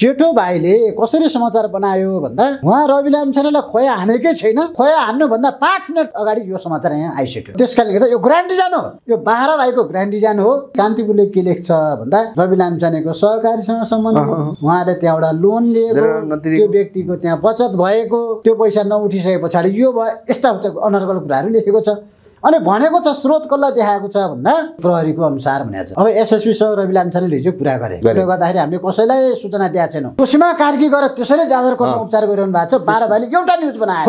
जेठो भाइले कसरी समाचार बनायो भन्दा उहाँ रवि लामिछानेलाई खोया हानेकै छैन। खोया हान्नुभन्दा पाँच मिनट अगाडि यो समाचार यहाँ आइसक्यो। त्यस कारणले गर्दा यो ग्रान्ड डिजाइन हो। यो बाह्र भाइको ग्रान्ड डिजाइन हो। कान्तिपुरले के लेख्छ भन्दा रवि लामिछानेको सहकारीसँग सम्बन्ध उहाँले त्यहाँबाट लोन लिएको। त्यो व्यक्तिको त्यहाँ बचत भएको त्यो पैसा नउठिसके पछाडि यो भयो यस्ता अनर्गल कुराहरू लेखेको छ। अनि भनेको छ स्रोत कसलाई देखाएको छ भन्दा प्रहरीको अनुसार भनेको छ। अब एसएसपी सह रवि लामिछानेले हिजो कुरा गरे। गरे। त्यो गर्दाखेरि हामीले कसैलाई सूचना दिएको छैनौँ। कुसुमा कार्की गरेर त्यसैले जाजरकोटमा उपचार गरिरहनु भएको छ। बाह्र भाइले एउटा न्युज बनायो।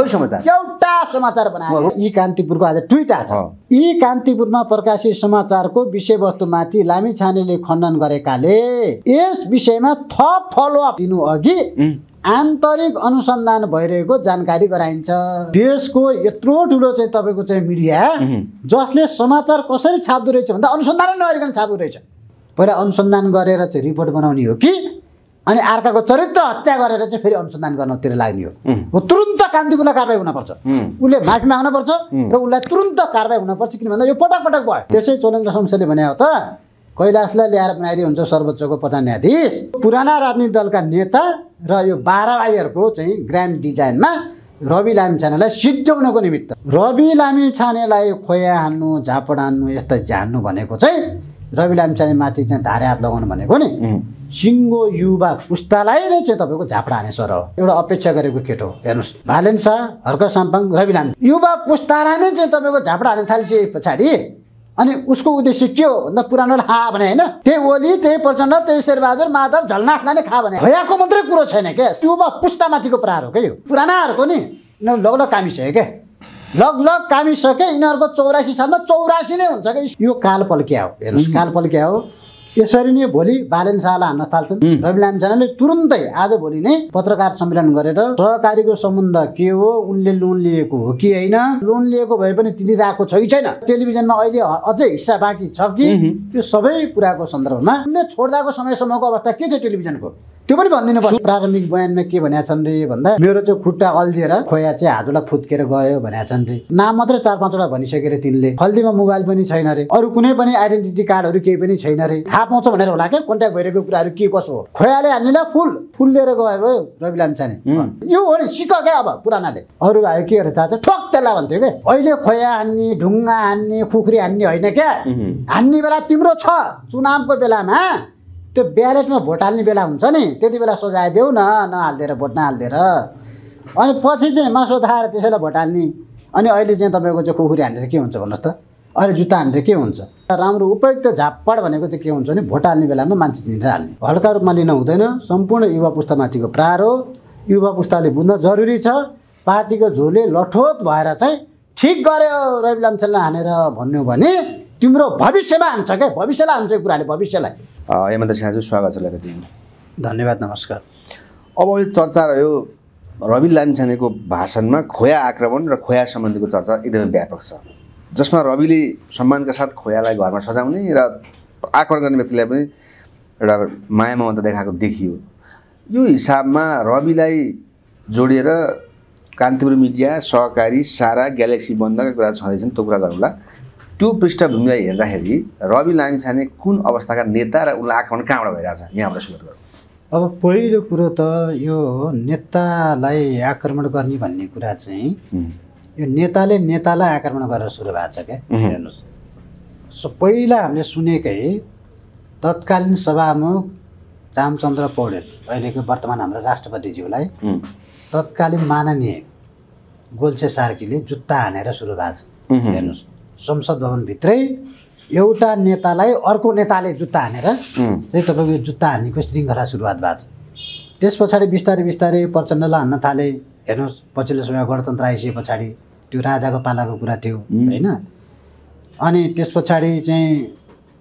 एउटा समाचार बनायो। यी कान्तिपुरको आज ट्विट आएको। छ यी कान्तिपुरमा प्रकाशित समाचारको विषयवस्तुमाथि लामी छानेले खण्डन गरेकाले यस विषयमा थप फलोअप दिनु अघि आन्तरिक अनुसन्धान भइरहेको जानकारी गराइन्छ। देशको यत्रो ठुलो चाहिँ तपाईँको चाहिँ मिडिया जसले समाचार कसरी छाप्दो रहेछ भन्दा अनुसन्धानै नगरिकन छाप्दो रहेछ। पहिला अनुसन्धान गरेर चाहिँ रिपोर्ट बनाउने हो कि? अनि अर्काको चरित्र हत्या गरेर चाहिँ फेरि अनुसन्धान गर्नतिर लाग्ने हो। तुरुन्त कान्तिपुरलाई कारवाही हुनपर्छ। उसले माफी माग्नुपर्छ. र उसलाई तुरुन्त कारवाही हुनपर्छ किन भन्दा यो पटक पटक भयो। त्यसै चोलेन्द्र शमशेरले भने हो त कैलाशलाई ल्याएर बनाइदिए हुन्छ सर्वोच्चको प्रधान न्यायाधीश। पुराना राजनीतिक दलका नेता र यो बाह्र भाइहरूको चाहिँ ग्रान्ड डिजाइनमा रवि लामी छानेलाई सिद्ध्याउनको निमित्त। रवि लामी छानेलाई खोया हान्नु झापड हान्नु यस्ता झान्नु भनेको चाहिँ रवि लामी छाने माथि चाहिँ धारे हात लगाउनु भनेको नि। सिङ्गो युवा पुस्तालाई नै चाहिँ तपाईँको झापडा हाने सर हो। एउटा अपेक्षा गरेको केटो हेर्नुहोस् भालेन शाह हर्क साम्पाङ रवि लामी। युवा पुस्तालाई नै चाहिँ तपाईँको झापडा हाने थालिसके पछाडि अनि उसको उद्देश्य के हो भन्दा पुरानोलाई खा भने होइन? त्यही ओली त्यही प्रचण्ड त्यही शेरबहादुर माधव झलनाथलाई नै खा भने। भयाको मात्रै कुरो छैन क्या युवा पुस्तामाथिको प्रहार हो क्या यो? पुरानाहरूको नि यिनीहरू लगलग कामिसक्यो क्या लगलग कामिसके यिनीहरूको चौरासी सालमा चौरासी नै हुन्छ कि? यो काल पल्क्या हो। हेर्नुहोस् काल पल्क्या हो। यसरी नै भोलि बालेन शाहलाई हान्न थाल्छन्। रवि लामिछानेले तुरुन्तै आज भोलि नै पत्रकार सम्मेलन गरेर सहकारीको सम्बन्ध के हो उनले लोन लिएको हो कि होइन लोन लिएको भए पनि तिरिरहेको छ कि छैन? टेलिभिजनमा अहिले अझै हिस्सा बाँकी छ कि? यो सबै कुराको सन्दर्भमा उनले छोड्दाको समयसम्मको अवस्था के छ टेलिभिजनको? त्यो पनि भनिदिनु पर्छ। प्रारम्भिक बयानमा के भनेका छन् रे भन्दा मेरो चाहिँ खुट्टा अल्झिएर खोया चाहिँ हातुला फुत्केर गयो भनेका छन् रे। नाम मात्रै चार पाँचवटा भनिसके रे तिनले। खल्तीमा मोबाइल पनि छैन रे। अरू कुनै पनि आइडेन्टिटी कार्डहरू केही पनि छैन रे। थाहा पाउँछ भनेर होला क्या कन्ट्याक्ट भइरहेको कुराहरू के कसो हो। खोयाले हान्नेलाई फुल फुल लिएर गयो भयो। रवि लामिछाने। यो हो नि सिक क्या अब पुरानाले। अरू आयो के गरेर चाहन्छ? ठोक त्यसलाई भन्थ्यो क्या अहिले खोया हान्ने ढुङ्गा हान्ने खुख्री हान्ने होइन क्या। हान्ने बेला तिम्रो छ चुनावको बेलामा त्यो ब्यालेटमा भोट हाल्ने बेला हुन्छ नि त्यति बेला सजाइदेऊ न नहालिदिएर भोट नहालिदिएर। अनि पछि चाहिँ मासु थाएर त्यसैलाई भोट हाल्ने। अनि अहिले चाहिँ तपाईँको चाहिँ खुकुरी हानेर के हुन्छ भन्नुहोस् त? अहिले जुत्ता हानेर के हुन्छ? राम्रो उपयुक्त झापड भनेको चाहिँ के हुन्छ भने भोट हाल्ने बेलामा मान्छे चिनेर हाल्ने। हल्का रूपमा लिन हुँदैन सम्पूर्ण युवा पुस्तामाथिको प्रहार हो युवा पुस्ताले बुझ्न जरुरी छ। पार्टीको झोले लठोत भएर चाहिँ ठिक गर्यो रवि लामछेललाई हानेर भन्यो भने तिम्रो भविष्यमा हान्छ क्या? भविष्यलाई हान्छ कुराले भविष्यलाई। हेमन्त सिन्हाजी स्वागत छ टिभीमा धन्यवाद नमस्कार। अब अहिले चर्चा रह्यो रवि लामिछानेको भाषणमा खोया आक्रमण र खोया सम्बन्धीको चर्चा एकदमै व्यापक छ। जसमा रविले सम्मानका साथ खोयालाई घरमा सजाउने र आक्रमण गर्ने व्यक्तिलाई पनि एउटा माया ममता देखाएको देखियो। यो हिसाबमा रविलाई जोडिएर कान्तिपुर मिडिया सहकारी सारा ग्यालेक्सी बन्दका कुरा छँदैछन् त्यो कुरा गरौँला। त्यो पृष्ठभूमिलाई हेर्दाखेरि रवि लामिछाने कुन अवस्थाका नेता र उनलाई आक्रमण कहाँबाट भइरहेछ? यहाँबाट सुरुवात गरौँ। अब पहिलो कुरो त यो नेतालाई आक्रमण गर्ने भन्ने कुरा चाहिँ यो नेताले नेतालाई आक्रमण गरेर सुरु भएको छ क्या. हेर्नुहोस्। सो पहिला हामीले सुनेकै तत्कालीन सभामुख रामचन्द्र पौडेल अहिलेको वर्तमान हाम्रो राष्ट्रपतिज्यूलाई। तत्कालीन माननीय गोल्छे सार्कीले जुत्ता हानेर सुरु भएको छ हेर्नुहोस्। संसद भवनभित्रै एउटा नेतालाई अर्को नेताले जुत्ता हानेर चाहिँ तपाईँको जुत्ता हान्नेको श्रृङ्खला सुरुवात भएको छ। त्यस पछाडि बिस्तारै बिस्तारै प्रचण्डलाई हान्न थाले। हेर्नुहोस् पछिल्लो समय गणतन्त्र आइसके पछाडि त्यो राजाको पालाको कुरा थियो। होइन? अनि त्यस पछाडि चाहिँ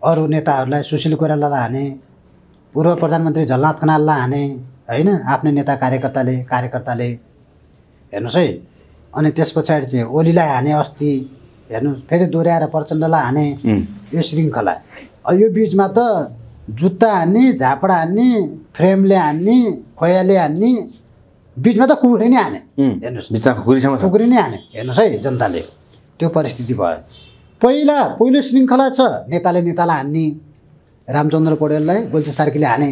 अरू नेताहरूलाई सुशील कोइरालालाई हाने पूर्व प्रधानमन्त्री झलनाथ खनाललाई हाने होइन? आफ्नै नेता कार्यकर्ताले कार्यकर्ताले। हेर्नुहोस् है। अनि त्यस पछाडि चाहिँ ओलीलाई हाने अस्ति हेर्नु फेरि दोहोऱ्याएर प्रचण्डलाई हाने यो श्रृङ्खला। यो बिचमा त जुत्ता हान्ने झापडा हान्ने फ्रेमले हान्ने खोयाले हान्ने बिचमा त कुखुरी नै हाने। हेर्नुहोस्। बिचमा कुखुरी नै हाने। हेर्नुहोस् है जनताले। त्यो परिस्थिति भयो। पहिला पहिलो श्रृङ्खला छ नेताले नेतालाई हान्ने। रामचन्द्र पौडेललाई गोल्छे सार्कीले हाने।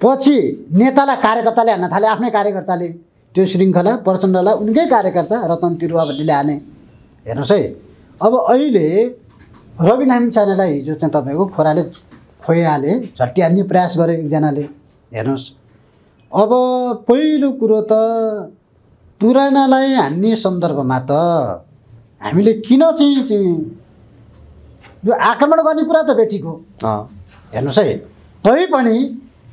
पछि नेतालाई कार्यकर्ताले हान्न थाले आफ्नै कार्यकर्ताले। त्यो श्रृङ्खला प्रचण्डलाई उनकै कार्यकर्ता रतन तिरुवा भन्नेले हाने। हेर्नुहोस् है। अब अहिले रवि लामिछानेलाई हिजो चाहिँ तपाईँको खोराले खोइहाले झट्टिहाल्ने प्रयास गर्यो एकजनाले। हेर्नुहोस्। अब पहिलो कुरो त पुरानालाई हान्ने सन्दर्भमा त हामीले किन चाहिँ यो आक्रमण गर्ने कुरा त बेठिक हेर्नुहोस् है। तै पनि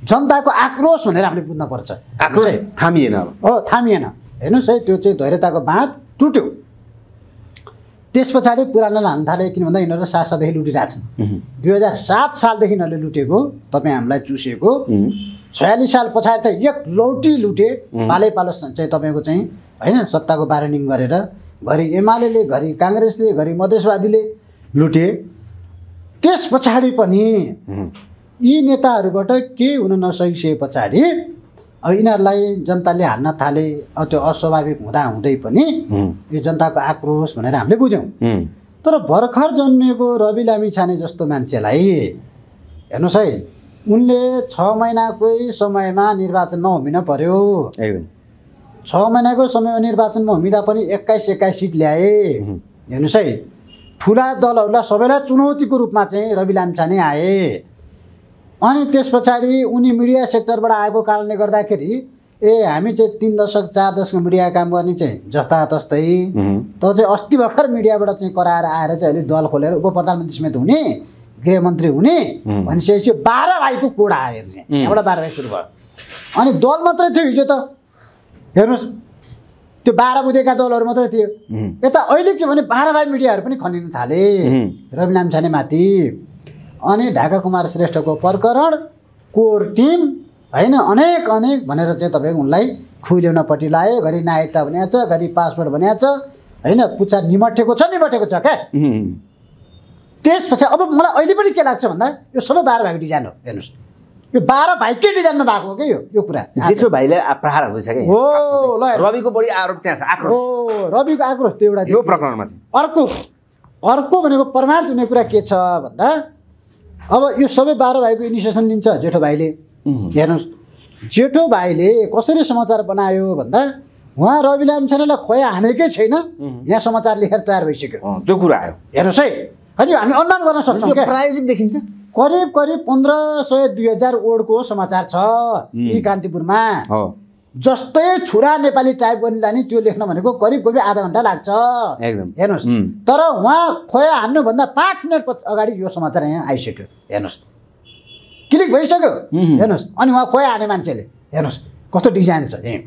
जनताको आक्रोश भनेर हामीले बुझ्नुपर्छ आक्रोश थामिएन अब। हो थामिएन। हेर्नुहोस् है त्यो चाहिँ धैर्यताको बाँध टुट्यो। त्यस पछाडि पुरानोलाई हान्न थाले किन भन्दा यिनीहरू सात सालदेखि लुटिरहेछन् दुई हजार सात सालदेखि यिनीहरूले लुटेको तपाईँ हामीलाई चुसेको छयालिस साल पछाडि त एक लौटी लुटे. पालै पालो चाहिँ तपाईँको चाहिँ होइन सत्ताको बारेनिङ गरेर घरि एमाले घरि काङ्ग्रेसले घरि मधेसवादीले लुटे। त्यस पछाडि पनि यी नेताहरूबाट केही हुन नसकिसके पछाडि अब यिनीहरूलाई जनताले हान्न थाले अब त्यो अस्वाभाविक हुँदा हुँदै पनि यो जनताको आक्रोश भनेर हामीले बुझ्यौँ। तर भर्खर जन्मिएको रवि लामी छाने जस्तो मान्छेलाई हेर्नुहोस् है उनले छ महिनाकै समयमा निर्वाचनमा होमिन पर्यो। एकदम। छ महिनाको समयमा निर्वाचनमा होमिँदा पनि एक्काइस एक्काइस सिट ल्याए। हेर्नुहोस् है ठुला दलहरूलाई सबैलाई चुनौतीको रूपमा चाहिँ रवि लामिछाने आए। अनि त्यस पछाडि उनी मिडिया सेक्टरबाट आएको कारणले गर्दाखेरि ए हामी चाहिँ तिन दशक चार दशक मिडिया काम गर्ने चाहिँ जस्ता तस्तै त चाहिँ अस्ति भर्खर मिडियाबाट चाहिँ कराएर आएर चाहिँ अहिले दल खोलेर उप प्रधानमन्त्री समेत हुने गृहमन्त्री हुने. भनिसकेपछि बाह्र भाइको कोडा आयो. यहाँबाट बाह्र भाइ सुरु भयो। अनि दल मात्रै थियो हिजो त। हेर्नुहोस् त्यो बाह्र बुधेका दलहरू मात्रै थियो। यता अहिले के भने बाह्र भाइ मिडियाहरू पनि खनिन थाले. रवि लामिछाने माथि अनि ढाका कुमार श्रेष्ठको प्रकरण कोर टिम होइन अनेक अनेक भनेर चाहिँ तपाईँको उनलाई खुइल्याउनपट्टि लायो। घरि नायकता भनिएको छ घरि पासपोर्ट भनिएको छ होइन पुच्छा निमटेको छ निमटेको छ क्या? त्यसपछि अब मलाई अहिले पनि के लाग्छ भन्दा यो सबै बाह्र भाइको डिजाइन हो हेर्नुहोस्। यो बाह्र भाइकै डिजाइनमा भएको हो क्या यो यो कुरा? जेठो भाइलाई आ- प्रहार हुँदैछ क्या हो, ल। रविको बढी आरोप त्यहाँ छ हो आक्रोश रविको आक्रोश त्यो एउटा यो प्रकरणमा चाहिँ। अर्को अर्को भनेको परमार्थ हुने कुरा के छ भन्दा अब यो सबै बाह्र भाइको इनिसिएसन लिन्छ जेठो भाइले। हेर्नुहोस् जेठो भाइले कसरी समाचार बनायो भन्दा उहाँ रवि लामिछानेलाई खोया हानेकै छैन यहाँ समाचार लेखेर तयार भइसक्यो। अँ, त्यो कुरा आयो। हेर्नुहोस् है होइन हामी अनुमान गर्न सक्छौँ प्रायोजित देखिन्छ। करिब करिब पन्ध्र सय दुई हजार ओडको समाचार छ यी कान्तिपुरमा। हो। जस्तै छुरा नेपाली टाइप गर्नेलाई नि त्यो लेख्न भनेको करिब करिब आधा घन्टा लाग्छ। एकदम। हेर्नुहोस्. तर उहाँ खोया हान्नुभन्दा पाँच मिनट अगाडि यो समाचार यहाँ आइसक्यो। हेर्नुहोस्। क्लिक भइसक्यो. हेर्नुहोस्। अनि उहाँ खोया हाने मान्छेले। हेर्नुहोस्। कस्तो डिजाइन छ यहीँ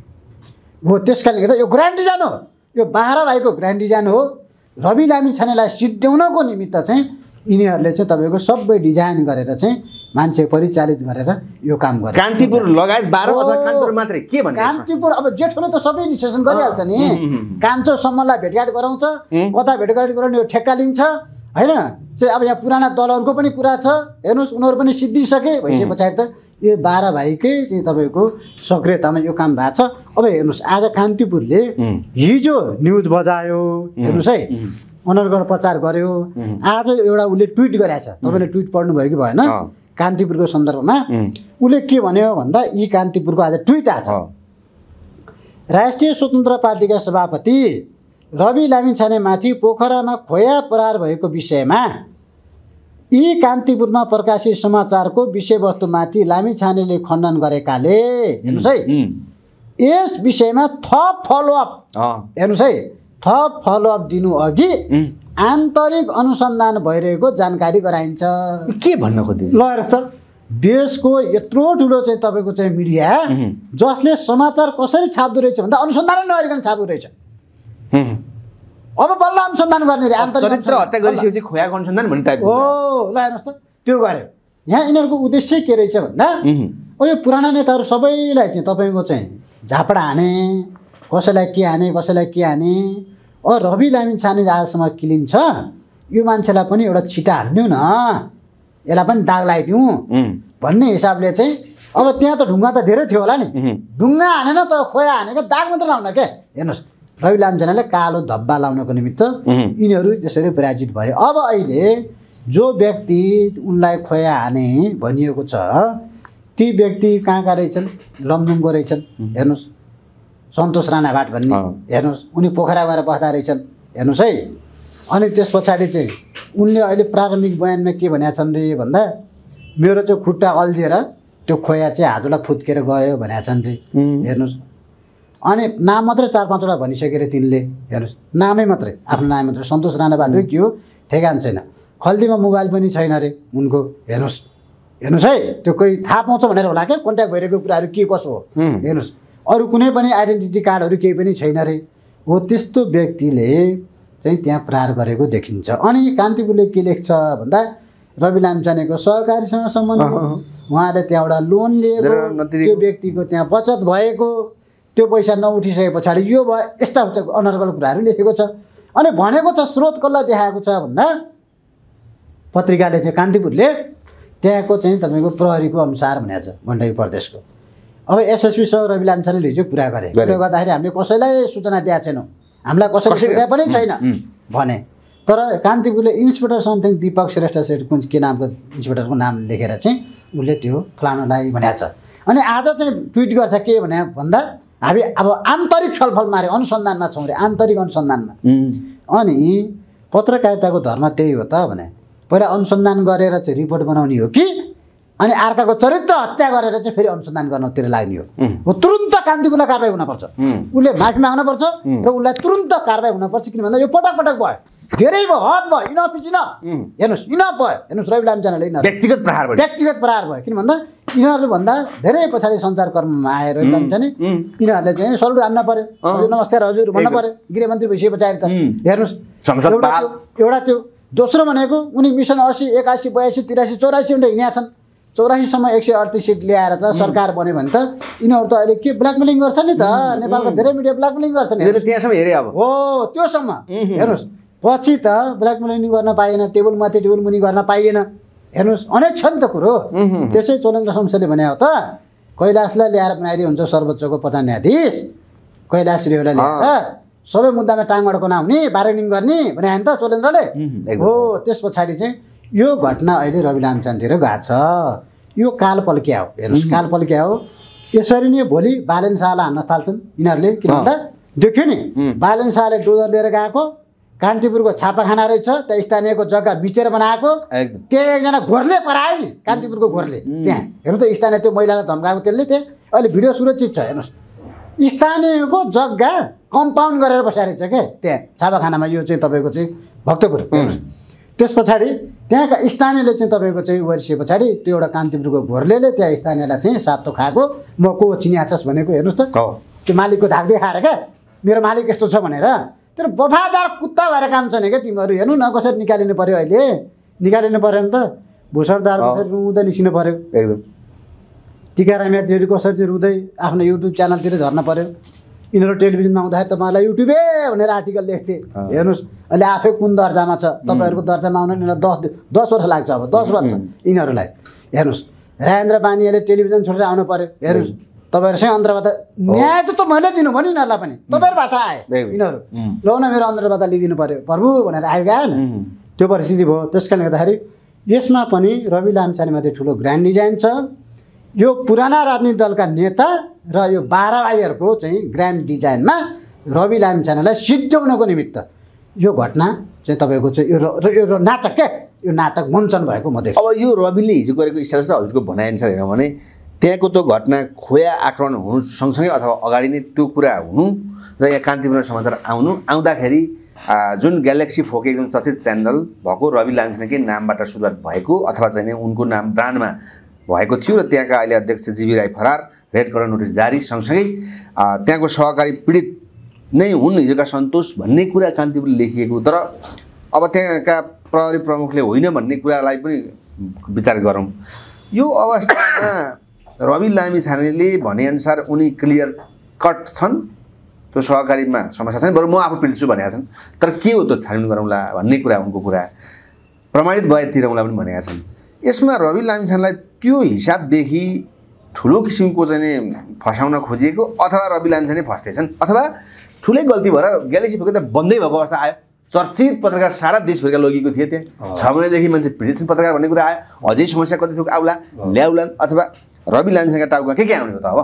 हो त्यस कारणले गर्दा यो ग्रान्ड डिजाइन हो। यो बाह्र भाइको ग्रान्ड डिजाइन हो। रवि लामी छानेलाई सिद्ध्याउनको निमित्त चाहिँ यिनीहरूले चाहिँ तपाईँको सबै डिजाइन गरेर चाहिँ मान्छे परिचालित गरेर यो काम गरे कान्तिपुर लगायत बाह्र अथवा। कान्तिपुर मात्रै के भन्ने? कान्तिपुर अब जेठोले त सबै निषेचन गरिहाल्छ नि। कान्छोसम्मलाई भेटघाट गराउँछ. कता भेटघाट गराउने यो ठेक्का लिन्छ होइन चाहिँ अब यहाँ पुराना दलहरूको पनि कुरा छ हेर्नुहोस् उनीहरू पनि सिद्धिसके भइसके पछाडि त यो बाह्र भाइकै चाहिँ तपाईँको सक्रियतामा यो काम भएको छ अब हेर्नुहोस् आज कान्तिपुरले. हिजो न्युज बजायो हेर्नुहोस् है अनर्गढ प्रचार गर्यो. आज एउटा उसले ट्विट गरेछ तपाईँले ट्विट पढ्नुभयो कि भएन। कान्तिपुरको सन्दर्भमा. उसले के भन्यो भन्दा यी कान्तिपुरको आज ट्विट आएको छ। राष्ट्रिय स्वतन्त्र पार्टीका सभापति रवि लामिछानेमाथि पोखरामा खोया प्रहार भएको विषयमा यी कान्तिपुरमा प्रकाशित समाचारको विषयवस्तुमाथि लामिछानेले खण्डन गरेकाले हेर्नुहोस् है. यस विषयमा थप फलोअप हेर्नुहोस् है थप फलोअप दिनु अघि. आन्तरिक अनुसन्धान भइरहेको जानकारी गराइन्छ के भन्न खोज्दैछ ल त देशको यत्रो ठुलो चाहिँ तपाईँको चाहिँ मिडिया. जसले समाचार कसरी छाप्दो रहेछ भन्दा अनुसन्धानै नगरिकन छाप्दो रहेछ. अब बल्ल अनुसन्धान गर्ने रे आन्तरिक अनुसन्धान। हत्या गरिसकेपछि खोयाको अनुसन्धान भन्ने टाइप हो ल हेर्नुहोस् त त्यो गर्यो यहाँ यिनीहरूको उद्देश्य के रहेछ भन्दा. अब यो पुराना नेताहरू सबैलाई चाहिँ तपाईँको चाहिँ झापडा हाने कसैलाई के हाने कसैलाई के हाने अ रवि लामिन छाने आजसम्म क्लिन छ यो मान्छेलाई पनि एउटा छिटा हान्दिउँ न। यसलाई पनि दाग लगाइदिउँ. भन्ने हिसाबले चाहिँ अब त्यहाँ त ढुङ्गा त धेरै थियो होला नि. ढुङ्गा हानेन त खोया हानेको दाग मात्र लाउन क्या हेर्नुहोस् रवि लामजनाले कालो धब्बा लाउनको निमित्त. यिनीहरू त्यसरी पराजित भयो अब अहिले जो व्यक्ति उनलाई खोया हाने भनिएको छ ती व्यक्ति कहाँ कहाँ रहेछन्? लमजुङको रहेछन्। हेर्नुहोस् सन्तोष राणाभाट भन्ने। अँ। हेर्नुहोस् उनी पोखरा गएर बस्दा रहेछन्। हेर्नुहोस् है। अनि त्यस पछाडि चाहिँ उनले अहिले प्रारम्भिक बयानमा के भनेका छन् रे भन्दा मेरो चाहिँ खुट्टा अल्झिएर त्यो खोया चाहिँ हातबाट फुत्केर गयो भनेका छन् रे. हेर्नुहोस्। अनि नाम मात्रै चार पाँचवटा भनिसकेर तिनले हेर्नुहोस्। नामै मात्रै आफ्नो नाम मात्रै। सन्तोष राणाबाट के हो? ठेगान छैन। खल्तीमा मोबाइल पनि छैन अरे उनको। हेर्नुहोस्। हेर्नुहोस् है त्यो कोही थाहा पाउँछ भनेर होला क्या? कन्ट्याक्ट भइरहेको कुराहरू के कसो हो. हेर्नुहोस्। अरू कुनै पनि आइडेन्टिटी कार्डहरू केही पनि छैन अरे हो त्यस्तो व्यक्तिले चाहिँ त्यहाँ प्रहार गरेको देखिन्छ। अनि कान्तिपुरले के लेख्छ भन्दा रवि लामचानेको सहकारीसँग सम्बन्ध। उहाँले त्यहाँबाट लोन लिएको। त्यो व्यक्तिको त्यहाँ बचत भएको त्यो पैसा नउठिसके पछाडि यो भयो यस्ता अनर्गल कुराहरू लेखेको छ। अनि भनेको छ स्रोत कसलाई देखाएको छ भन्दा पत्रिकाले चाहिँ कान्तिपुरले त्यहाँको चाहिँ तपाईँको प्रहरीको अनुसार भनेको छ गण्डकी प्रदेशको। अब एसएसपीसँग रवि लाम्छानेले हिजो कुरा गरे। कुरा गर्दाखेरि हामीले कसैलाई सूचना दिएको छैनौँ। हामीलाई कसैले सुझाव पनि छैन. भने। तर कान्तिपुरले इन्सपेक्टर समथिङ दिपक श्रेष्ठ सेठ कुन के नामको इन्सपेक्टरको नाम लेखेर चाहिँ उसले त्यो फलानुलाई भनेको छ। अनि आज चाहिँ ट्विट गर्छ के भने भन्दा हामी अब आन्तरिक छलफलमा अरे अनुसन्धानमा छौँ अरे आन्तरिक अनुसन्धानमा. अनि पत्रकारिताको धर्म त्यही हो त भने। पहिला अनुसन्धान गरेर चाहिँ रिपोर्ट बनाउने हो कि अनि अर्काको चरित्र हत्या गरेर चाहिँ फेरि अनुसन्धान गर्नतिर लाग्ने हो। तुरुन्त कान्तिपुरलाई कारवाही हुनपर्छ. उसले माफी माग्नुपर्छ र उसलाई तुरुन्त कारवाही हुनपर्छ किन भन्दा यो पटक पटक भयो। धेरै भयो हद भयो इनफ इज इनफ. हेर्नुहोस् इनफ भयो। हेर्नुहोस् रवि यिनीहरू व्यक्तिगत प्रहार भयो। व्यक्तिगत प्रहार भयो। किन भन्दा यिनीहरू भन्दा धेरै पछाडि सञ्चारकर्ममा आएर लामचाने उम्. यिनीहरूले चाहिँ सल्ट हान्न पर्यो। नमस्कार हजुर भन्न। पर्यो। गृहमन्त्री भइसके पछाडि त. हेर्नुहोस्। एउटा। त्यो- दोस्रो भनेको उनी मिसन असी एकासी बयासी तिरासी चौरासी हुँदै हिँडेका छन्। चौरासीसम्म एक सय अडतिस सिट ल्याएर त सरकार बन्यो भने त यिनीहरू त अहिले के ब्ल्याकमेलिङ गर्छ नि त? नेपालको धेरै मिडिया ब्ल्याकमेलिङ गर्छ नि। त्यहाँसम्म हेरे अब। हो त्योसम्म। हेर्नुहोस् पछि त ब्ल्याकमेलिङ गर्न पाइएन टेबल माथि टेबल मुनि गर्न पाइएन। हेर्नुहोस् अनेक छ नि त कुरो। त्यसै चोलेन्द्र संशयले भने हो त कैलाशलाई ल्याएर बनाइदियो हुन्छ सर्वोच्चको प्रधान न्यायाधीश। कैलाश रेवलाई ल्याएर। सबै मुद्दामा टाङ आउने बार्गेनिङ गर्ने भने त चोलेन्द्रले। हो त्यस पछाडि चाहिँ यो घटना अहिले रवि लामचानतिर गएको छ। यो काल पल्क्या हो। हेर्नुहोस् काल पल्क्या हो। यसरी नै भोलि बालेन शाहलाई हान्न थाल्छन् यिनीहरूले किन। भन्दा देख्यो नि. बालेन शाहले डोजर लिएर गएको कान्तिपुरको छापाखाना रहेछ त्यहाँ स्थानीयको जग्गा मिचेर बनाएको त्यहाँ एकजना घोरले करायो नि कान्तिपुरको घोरले त्यहाँ। हेर्नु त स्थानीय त्यो महिलालाई धम्काएको त्यसले त्यहाँ। अहिले भिडियो सुरक्षित छ हेर्नुहोस्। स्थानीयको जग्गा कम्पाउन्ड गरेर बसेको रहेछ क्या त्यहाँ। छापाखानामा यो चाहिँ तपाईँको चाहिँ भक्तपुर त्यस पछाडि त्यहाँका स्थानीयले चाहिँ तपाईँको चाहिँ वरिसे पछाडि त्यो एउटा कान्तिपुरको घोरले त्यहाँ स्थानीयलाई चाहिँ सातो खाएको म को चिनियाछस् भनेको हेर्नुहोस् त। त्यो मालिकको धाक देखाएर क्या मेरो मालिक यस्तो छ भनेर। तर वफादार कुत्ता भएर काम छैन क्या तिमीहरू हेर्नु न कसरी निकालिनु पऱ्यो अहिले। निकालिनु पऱ्यो नि त। भुसरदार। कसरी रुँदै निस्किनु पऱ्यो एकदम। टिकाराम यात्रीहरू कसरी चाहिँ रुँदै आफ्नो युट्युब च्यानलतिर झर्न पऱ्यो यिनीहरू टेलिभिजनमा आउँदाखेरि तपाईँलाई युट्युबे भनेर आर्टिकल लेख्थे। हेर्नुहोस्। अहिले आफै कुन दर्जामा छ? तपाईँहरूको दर्जामा आउन यिनीहरूलाई दस दस वर्ष लाग्छ अब दस वर्ष यिनीहरूलाई। हेर्नुहोस् राजेन्द्र बानियाले टेलिभिजन छोडेर आउनु पऱ्यो हेर्नुहोस् तपाईँहरूसँग अन्तर्वार्ता न्याय त मैले दिनु भयो नि यिनीहरूलाई पनि। तपाईँहरूबाट आए। यिनीहरू. ल न मेरो अन्तर्वार्ता लिइदिनु पऱ्यो प्रभु भनेर आयो उम्. त्यो परिस्थिति भयो। त्यस कारणले गर्दाखेरि यसमा पनि रवि लामचानेमाथि ठुलो ग्रान्ड डिजाइन छ। यो पुराना राजनीतिक दलका नेता र यो बाह्र भाइहरूको चाहिँ ग्रान्ड डिजाइनमा रवि लामचानेलाई सिद्ध्याउनको निमित्त यो घटना चाहिँ तपाईँको चाहिँ यो र- यो नाटक क्या यो नाटक मञ्चन भएको म देख्छु। अब यो रविले हिजो गरेको स्ट्याटस र हजुरको भनाइअनुसार हेऱ्यौँ भने त्यहाँको त्यो घटना खोया आक्रमण हुनु सँगसँगै अथवा अगाडि नै त्यो कुरा हुनु र यहाँ कान्तिपुर समाचार आउनु आउँदाखेरि जुन ग्यालेक्सी फोक एकदम चर्चित च्यानल भएको रवि लामिछानेकै नामबाट सुरुवात भएको अथवा चाहिँ उनको नाम ब्रान्डमा भएको थियो र त्यहाँका अहिले अध्यक्ष जीवी राई फरार रेड कर्नर नोटिस जारी सँगसँगै त्यहाँको सहकारी पीडित नै हुन् हिजोका सन्तोष भन्ने कुरा कान्तिपुरले लेखिएको तर अब त्यहाँका प्रहरी प्रमुखले होइन भन्ने कुरालाई पनि विचार गरौँ। यो अवस्थामा रवि लामी छानेले भनेअनुसार उनी क्लियर कट छन्। त्यो सहकारीमा समस्या छैन। बरु म आफू पीडित छु भनेका छन्। तर के हो त्यो छानबिन गरौँला भन्ने कुरा उनको कुरा प्रमाणित भए तिरौँला पनि भनेका छन्। यसमा रवि लामिछानेलाई त्यो हिसाबदेखि ठुलो किसिमको चाहिँ फसाउन खोजिएको अथवा रवि लामिछाने फस्दैछन् अथवा ठुलै गल्ती भएर ग्यालेक्सी फुके त बन्दै भएको अवस्था आयो। चर्चित पत्रकार सारा देशभरिका लगेको थिए त्यहाँ। छ महिनादेखि मान्छे पीडित छन् पत्रकार भन्ने कुरा आयो। अझै समस्या कति थोक आउला? ल्याउलान् अथवा रवि लामिछानेका टाउका के के आउने हो त अब?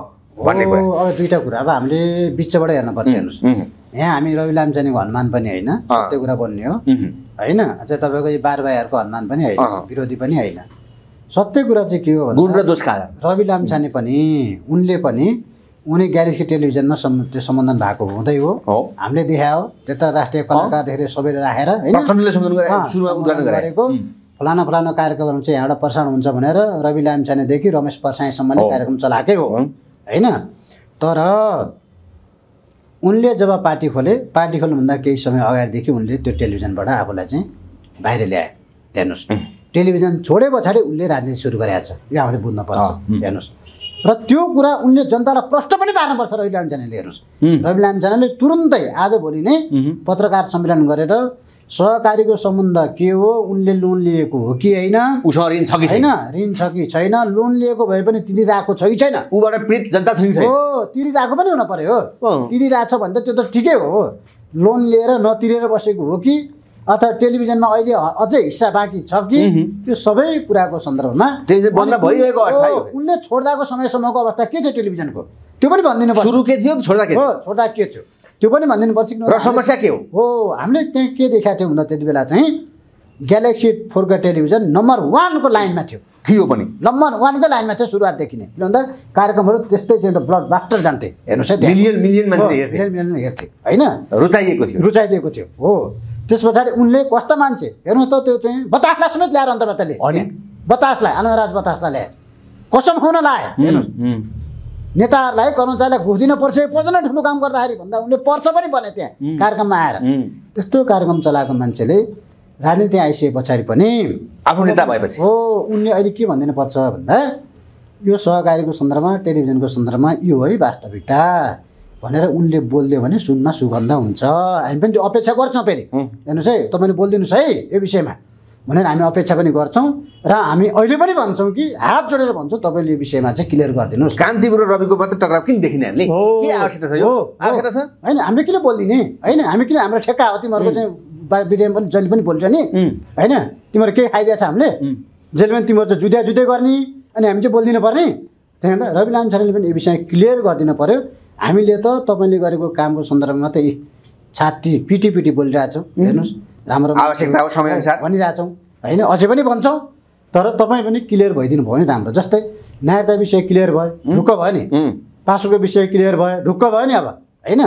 भन्ने कुरा। अब दुईवटा कुरा। अब हामीले बिचबाट हेर्नुपर्छ हेर्नुहोस्। उम्, यहाँ हामी रवि लामचानेको हनुमान पनि होइन सत्य कुरा बोल्ने हो। होइन? अझ तपाईँको यो बार भाइहरूको हनुमान पनि होइन। विरोधी पनि होइन। सत्य कुरा चाहिँ के हो गुण र दोषका रवि लामछाने पनि उनले पनि उनी ग्यालेक्सी टेलिभिजनमा सम् त्यो सम्बन्धन भएको हुँदै हो। हामीले देखायो त्यता राष्ट्रिय कलाकार देखेर सबैले राखेर गरेको। फलाना फलाना कार्यक्रम चाहिँ यहाँबाट प्रसारण हुन्छ भनेर रवि लामछानेदेखि रमेश पर्साईसम्मले। कार्यक्रम चलाएकै हो। होइन? तर उनले जब पार्टी खोले पार्टी खोल्नुभन्दा केही समय अगाडिदेखि उनले त्यो टेलिभिजनबाट आफूलाई चाहिँ बाहिर ल्याए। हेर्नुहोस्। टेलिभिजन छोडे पछाडि उनले राजनीति सुरु गरेको छ। यो हामीले बुझ्नुपर्छ। हेर्नुहोस्। र त्यो कुरा उनले जनतालाई प्रश्न पनि पार्नुपर्छ रवि लामछानेले हेर्नुहोस्। रवि लामछानेले तुरुन्तै आजभोलि नै पत्रकार सम्मेलन गरेर सहकारीको सम्बन्ध के हो उनले लोन लिएको हो कि होइन? ऋण छ कि छैन? ऋण छ कि छैन? लोन लिएको भए पनि तिरिरहेको छ कि छैन? ऊबाट पीडित जनता छ कि छैन? हो तिरिरहेको पनि हुन पर्यो हो। तिरिरहेको छ भने त त्यो त ठिकै हो। लोन लिएर नतिरेर बसेको हो कि? अथवा टेलिभिजनमा अहिले अझै हिस्सा बाँकी छ कि। त्यो सबै कुराको सन्दर्भमा बन्द भइरहेको अवस्था। उनले छोड्दाको समयसम्मको अवस्था के थियो टेलिभिजनको? त्यो पनि भनिदिनु पर्छ। सुरु के थियो? छोड्दा के हो छोड्दा के थियो? त्यो पनि भनिदिनु पर्छ कि र समस्या के हो? हो हामीले त्यहाँ के देखाएको थियो भन्दा त्यति बेला चाहिँ ग्यालेक्सी फोरको टेलिभिजन नम्बर वानको लाइनमा थियो। थियो पनि। नम्बर वानकै लाइनमा थियो सुरुवातदेखि नै। किन भन्दा कार्यक्रमहरू त्यस्तै चाहिँ ब्लड बास्टर जान्थे। हेर्नुहोस् है। मिलियन मिलियन हो, मान्छेले हेर्थे मिलियन हेर्थे। होइन? रुचाइएको थियो। रुचाइदिएको थियो। हो। त्यस पछाडि उनले कस्तो मान्छे? हेर्नुहोस् त त्यो चाहिँ बतासलाई समेत ल्याएर अन्तर्गतले अनि? बतासलाई आनन्दराज बतासलाई ल्याए कसम खुवाउन लाए हेर्नुहोस्। नेताहरूलाई कर्मचारीलाई घुस दिन पर्छ पर्दैन ठुलो काम गर्दाखेरि भन्दा उनले पर्छ पनि भने त्यहाँ. कार्यक्रममा आएर। त्यस्तो कार्यक्रम चलाएको मान्छेले राजनीति आइसके पछाडि पनि आफ्नो नेता भएपछि। हो उनले अहिले के भनिदिनु पर्छ भन्दा यो सहकारीको सन्दर्भमा टेलिभिजनको सन्दर्भमा यो है वास्तविकता। भनेर उनले बोलिदियो भने सुनमा सुगन्ध हुन्छ। हामी पनि त्यो अपेक्षा गर्छौँ फेरि। हेर्नुहोस् है तपाईँले बोलिदिनुहोस् है यो विषयमा। भनेर हामी अपेक्षा पनि गर्छौँ र हामी अहिले पनि भन्छौँ कि हात जोडेर भन्छौँ तपाईँले यो विषयमा चाहिँ क्लियर गरिदिनुहोस्। कान्तिपुर र रविको मात्रै टक्राव किन देखिने हामीले। के आवश्यकता छ यो। आवश्यकता छ? होइन हामीले किन बोलिदिने? होइन हामी किन हाम्रो ठेक्का हो? तिमीहरूको चाहिँ विषयमा पनि जहिले पनि बोल्छ नि। होइन तिमीहरू केही खाइदिएछ हामीले? उम्, जहिले पनि तिमीहरू चाहिँ जुद्या जुदै गर्ने अनि हामी चाहिँ बोलिदिनु पर्ने। त्यही रवि लामछानेले पनि यो विषय क्लियर गरिदिनु पऱ्यो हामीले त तपाईँले गरेको कामको सन्दर्भमा त यी छाती पिटी पिटी बोलिरहेछौँ हेर्नुहोस् राम्रो आवश्यकता समयअनुसार भनिरहेछौँ होइन? अझै पनि भन्छौँ तर तपाईँ पनि क्लियर भइदिनु भयो नि राम्रो। जस्तै नागरिकता विषय क्लियर भयो ढुक्क भयो नि? पासबुकको विषय क्लियर भयो ढुक्क भयो नि अब होइन?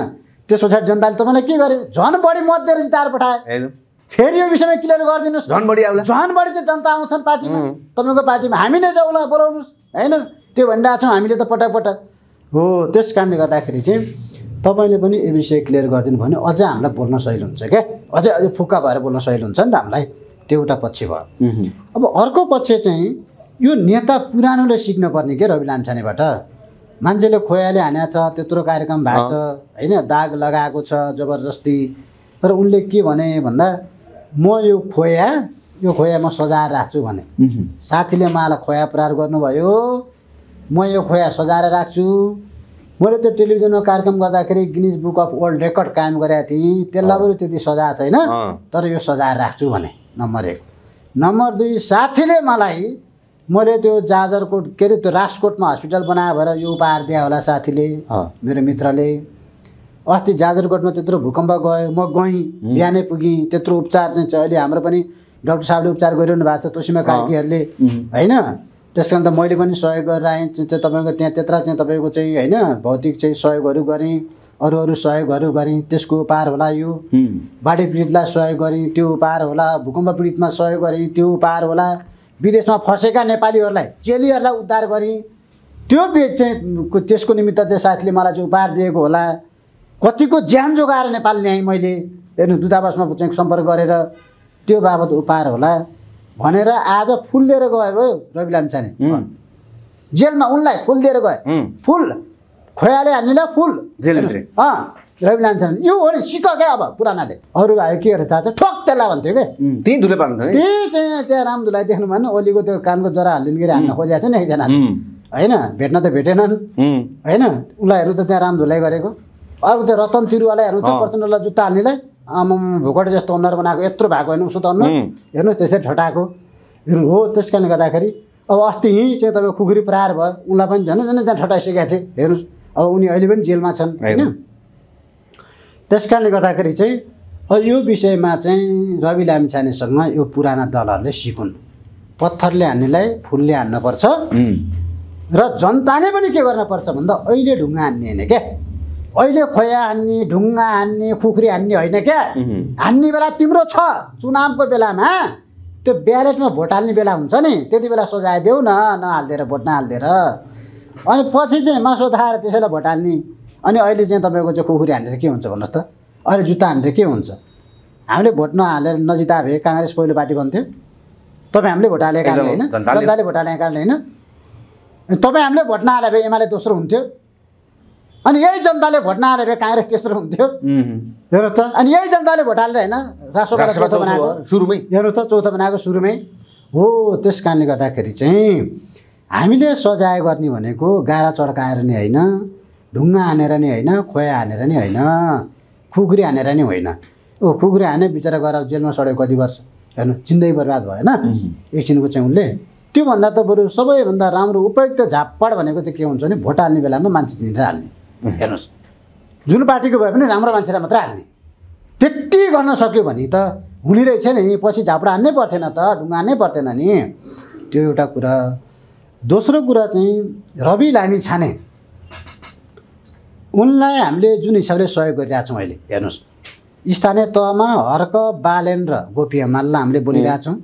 त्यस पछाडि जनताले तपाईँलाई के गर्यो? झन् बढी मत दिएर जिताएर एकदम। फेरि यो विषयमा क्लियर गरिदिनुहोस्। झन् बढी आउला। झन् बढी चाहिँ जनता आउँछन् पार्टीमा. तपाईँको पार्टीमा हामी नै जाउँला बोलाउनुहोस् होइन? त्यो भनिरहेको छौँ हामीले त पटक पटक हो त्यस कारणले गर्दाखेरि चाहिँ तपाईँले पनि यो विषय क्लियर गरिदिनु भने अझ हामीलाई बोल्न सहिलो हुन्छ क्या? अझै अझै फुक्का भएर बोल्न सहिलो हुन्छ नि त हामीलाई। त्यो एउटा पक्ष भयो। अब अर्को पक्ष चाहिँ यो नेता पुरानोले सिक्न पर्ने के रवि लामछानेबाट? मान्छेले खोयाले हानेको छ त्यत्रो कार्यक्रम भएको छ होइन? दाग लगाएको छ जबरजस्ती। तर उनले के भने भन्दा म यो खोया यो खोया म सजाएर राख्छु भने। साथीले मलाई खोया प्रहार गर्नुभयो। म यो खोया सजाएर राख्छु। मैले त्यो टेलिभिजनमा कार्यक्रम गर्दाखेरि Guinness Book of World Record कायम गरेको थिएँ। त्यसलाई पनि त्यति सजाएको छैन। तर यो सजाएर राख्छु भने नम्बर एक। नम्बर दुई साथीले मलाई मैले त्यो जाजरकोट के अरे त्यो राजकोटमा हस्पिटल बनायो भएर यो उपहार दियो होला साथीले। मेरो मित्रले। अस्ति जाजरकोटमा त्यत्रो भूकम्प गयो म गएँ बिहानै पुगेँ त्यत्रो उपचार चाहिँ अहिले हाम्रो पनि डक्टर साहबले उपचार गरिरहनु भएको छ तोसिमा कार्कीहरूले होइन? त्यस कारण त मैले पनि सहयोग गरेर आएँ। चाहिँ चाहिँ तपाईँको त्यहाँ त्यत्र चाहिँ तपाईँको चाहिँ होइन भौतिक चाहिँ सहयोगहरू गरेँ अरू अरू सहयोगहरू गरेँ। त्यसको उपहार होला यो। बाढी पीडितलाई सहयोग गरेँ त्यो उपहार होला। भूकम्प पीडितमा सहयोग गरेँ त्यो उपहार होला। विदेशमा फँसेका नेपालीहरूलाई चेलीहरूलाई उद्धार गरेँ। त्यो चाहिँ त्यसको निमित्त चाहिँ साथीले मलाई चाहिँ उपहार दिएको होला। कतिको ज्यान जोगाएर नेपाल ल्याएँ मैले। हेर्नु दूतावासमा चाहिँ सम्पर्क गरेर त्यो बाबत उपहार होला। भनेर आज फुल लिएर गयो भयो रवि लामिछाने। जेलमा उनलाई फुल दिएर गए फुल। खोयाले हान्नेलाई फुल। जेलभित्र। अँ रवि लान्छन् यो हो नि सिक क्या अब पुरानाले। अरू भाइ के गरेर थाहा छ? ठोक त्यसलाई भन्थ्यो क्या त्यहीँ धुले है। त्यही चाहिँ त्यहाँ रामदुलाई देख्नु भएन। ओलीको त्यो कानको जरा हालिदिनु गरी हान्न खोजेको थियो नि एकजनाले। उम्, होइन भेट्न त भेटेनन्। होइन उसलाई हेर्नु त त्यहाँ रामधुलाई गरेको। अर्को त्यो रतन तिरुवालाई हेर्नु त। प्रचण्डलाई जुत्ता हाल्नेलाई। आमाम भुकट जस्तो अनुहार बनाएको यत्रो भएको होइन उसो त अनुहार. हेर्नु त्यसरी ठटाएको। हेर्नु हो त्यस कारणले गर्दाखेरि अब अस्ति यहीँ चाहिँ तपाईँको खुकुरी प्रहार भयो उनलाई पनि झन् झन् झन् ठटाइसकेका थिए। हेर्नुहोस् अब उनी अहिले पनि जेलमा छन् होइन। त्यस कारणले गर्दाखेरि चाहिँ अब यो विषयमा चाहिँ रवि लामिछानेसँग यो पुराना दलहरूले सिकुन्। पत्थरले हान्नेलाई फुलले हान्नुपर्छ। र जनताले पनि के गर्नुपर्छ भन्दा अहिले ढुङ्गा हान्ने होइन क्या? अहिले खोया हान्ने ढुङ्गा हान्ने खुख्री हान्ने होइन क्या? हान्ने बेला तिम्रो छ चुनावको बेलामा। त्यो ब्यालेटमा भोट हाल्ने बेला हुन्छ नि। त्यति बेला सजाय देऊ न नहालिदिएर भोट नहालिदिएर। अनि पछि चाहिँ मासु खाएर त्यसैलाई भोट हाल्ने। अनि अहिले चाहिँ तपाईँको चाहिँ खुकुरी हानेर के हुन्छ भन्नुहोस् त? अहिले जुत्ता हानेर के हुन्छ? हामीले भोट नहालेर नजिता भए काङ्ग्रेस पहिलो पार्टी बन्थ्यो। तपाईँ हामीले भोट हालेका एकदम, होइन जनताले- भोट हालेका कारणले होइन। तपाईँ हामीले भोट नहाले भए एमाले दोस्रो हुन्थ्यो। अनि यही जनताले भोट नहाले भए काङ्ग्रेस तेस्रो हुन्थ्यो। हेर्नुहोस् त। अनि यही जनताले भोट हालेर होइन राष्ट्रपति चौथो बनाएको। सुरुमै। हेर्नुहोस् त चौथो बनाएको सुरुमै। हो त्यस कारणले गर्दाखेरि चाहिँ हामीले सजाय गर्ने भनेको गाडा चड्काएर नि होइन ढुङ्गा हानेर नि होइन खोया हानेर नि होइन खुकुरी हानेर नि होइन। ओ खुकुरी हाने बिचरा गएर जेलमा सड्यो कति वर्ष? हेर्नु जिन्दगी बर्बाद भयो होइन? एकछिनको चाहिँ उसले त्योभन्दा त बरु सबैभन्दा राम्रो उपयुक्त झापड भनेको चाहिँ के हुन्छ भने भोट हाल्ने बेलामा मान्छे चिनेर हाल्ने। हेर्नुहोस्। जुन पार्टीको भए पनि राम्रो मान्छेलाई मात्रै हाल्ने। त्यति गर्न सक्यो भने त हुने रहेछ नि। पछि झापडा हान्नै पर्थेन त ढुङ्गा हान्नै पर्थेन नि। त्यो एउटा कुरा। दोस्रो कुरा चाहिँ रवि लामी छाने। उनलाई हामीले जुन हिसाबले सहयोग गरिरहेछौँ अहिले हेर्नुहोस्। स्थानीय तहमा हर्क बालेन र गोपी हमाललाई हामीले बोलिरहेछौँ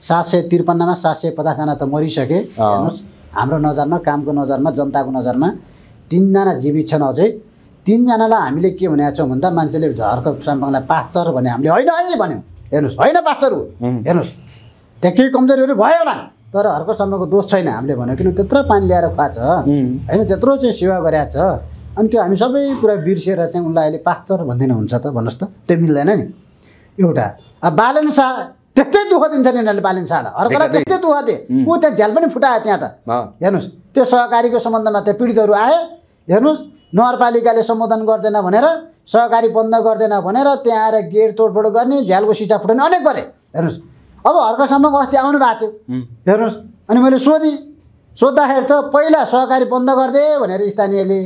सात सय त्रिपन्नमा सात सय पचासजना त मरिसके। हेर्नुहोस्। हाम्रो नजरमा कामको नजरमा जनताको नजरमा तिनजना जीवित छन् अझै। तिनजनालाई हामीले के भनेको छौँ भन्दा मान्छेले झर्क साम्पाङलाई पास्टर भने हामीले होइन है भन्यौँ। हेर्नुहोस् होइन पास्टर हो. हेर्नुहोस् त्यहाँ केही कमजोरीहरू भयो होला। तर हर्क सम्मको दोष छैन हामीले भन्यो किन त्यत्रो पानी ल्याएर खुवाएको छ। होइन त्यत्रो चाहिँ सेवा गरेको छ। अनि त्यो हामी सबै कुरा बिर्सेर चाहिँ उसलाई अहिले पास्टर भन्दैन हुन्छ त भन्नुहोस् त। त्यो मिल्दैन नि। एउटा अब बालन शाह त्यस्तै दुःख दिन्छ नि यिनीहरूले बालन शाहलाई। अर्कोलाई। त्यस्तै दुःख। दिए. ऊ त्यहाँ झ्याल पनि फुटायो त्यहाँ त। हेर्नुहोस् त्यो सहकारीको सम्बन्धमा त्यो पीडितहरू आए। हेर्नुहोस् नगरपालिकाले सम्बोधन गर्दैन भनेर सहकारी बन्द गर्दैन भनेर त्यहाँ आएर गेट तोडफोड गर्ने झ्यालको सिसा फुटाउने अनेक गरे। हेर्नुहोस् अब हर्कसम्म अस्ति आउनु भएको थियो। हेर्नुहोस् अनि मैले सोधेँ सोद्धाखेरि त पहिला सहकारी बन्द गरिदे भनेर स्थानीयले।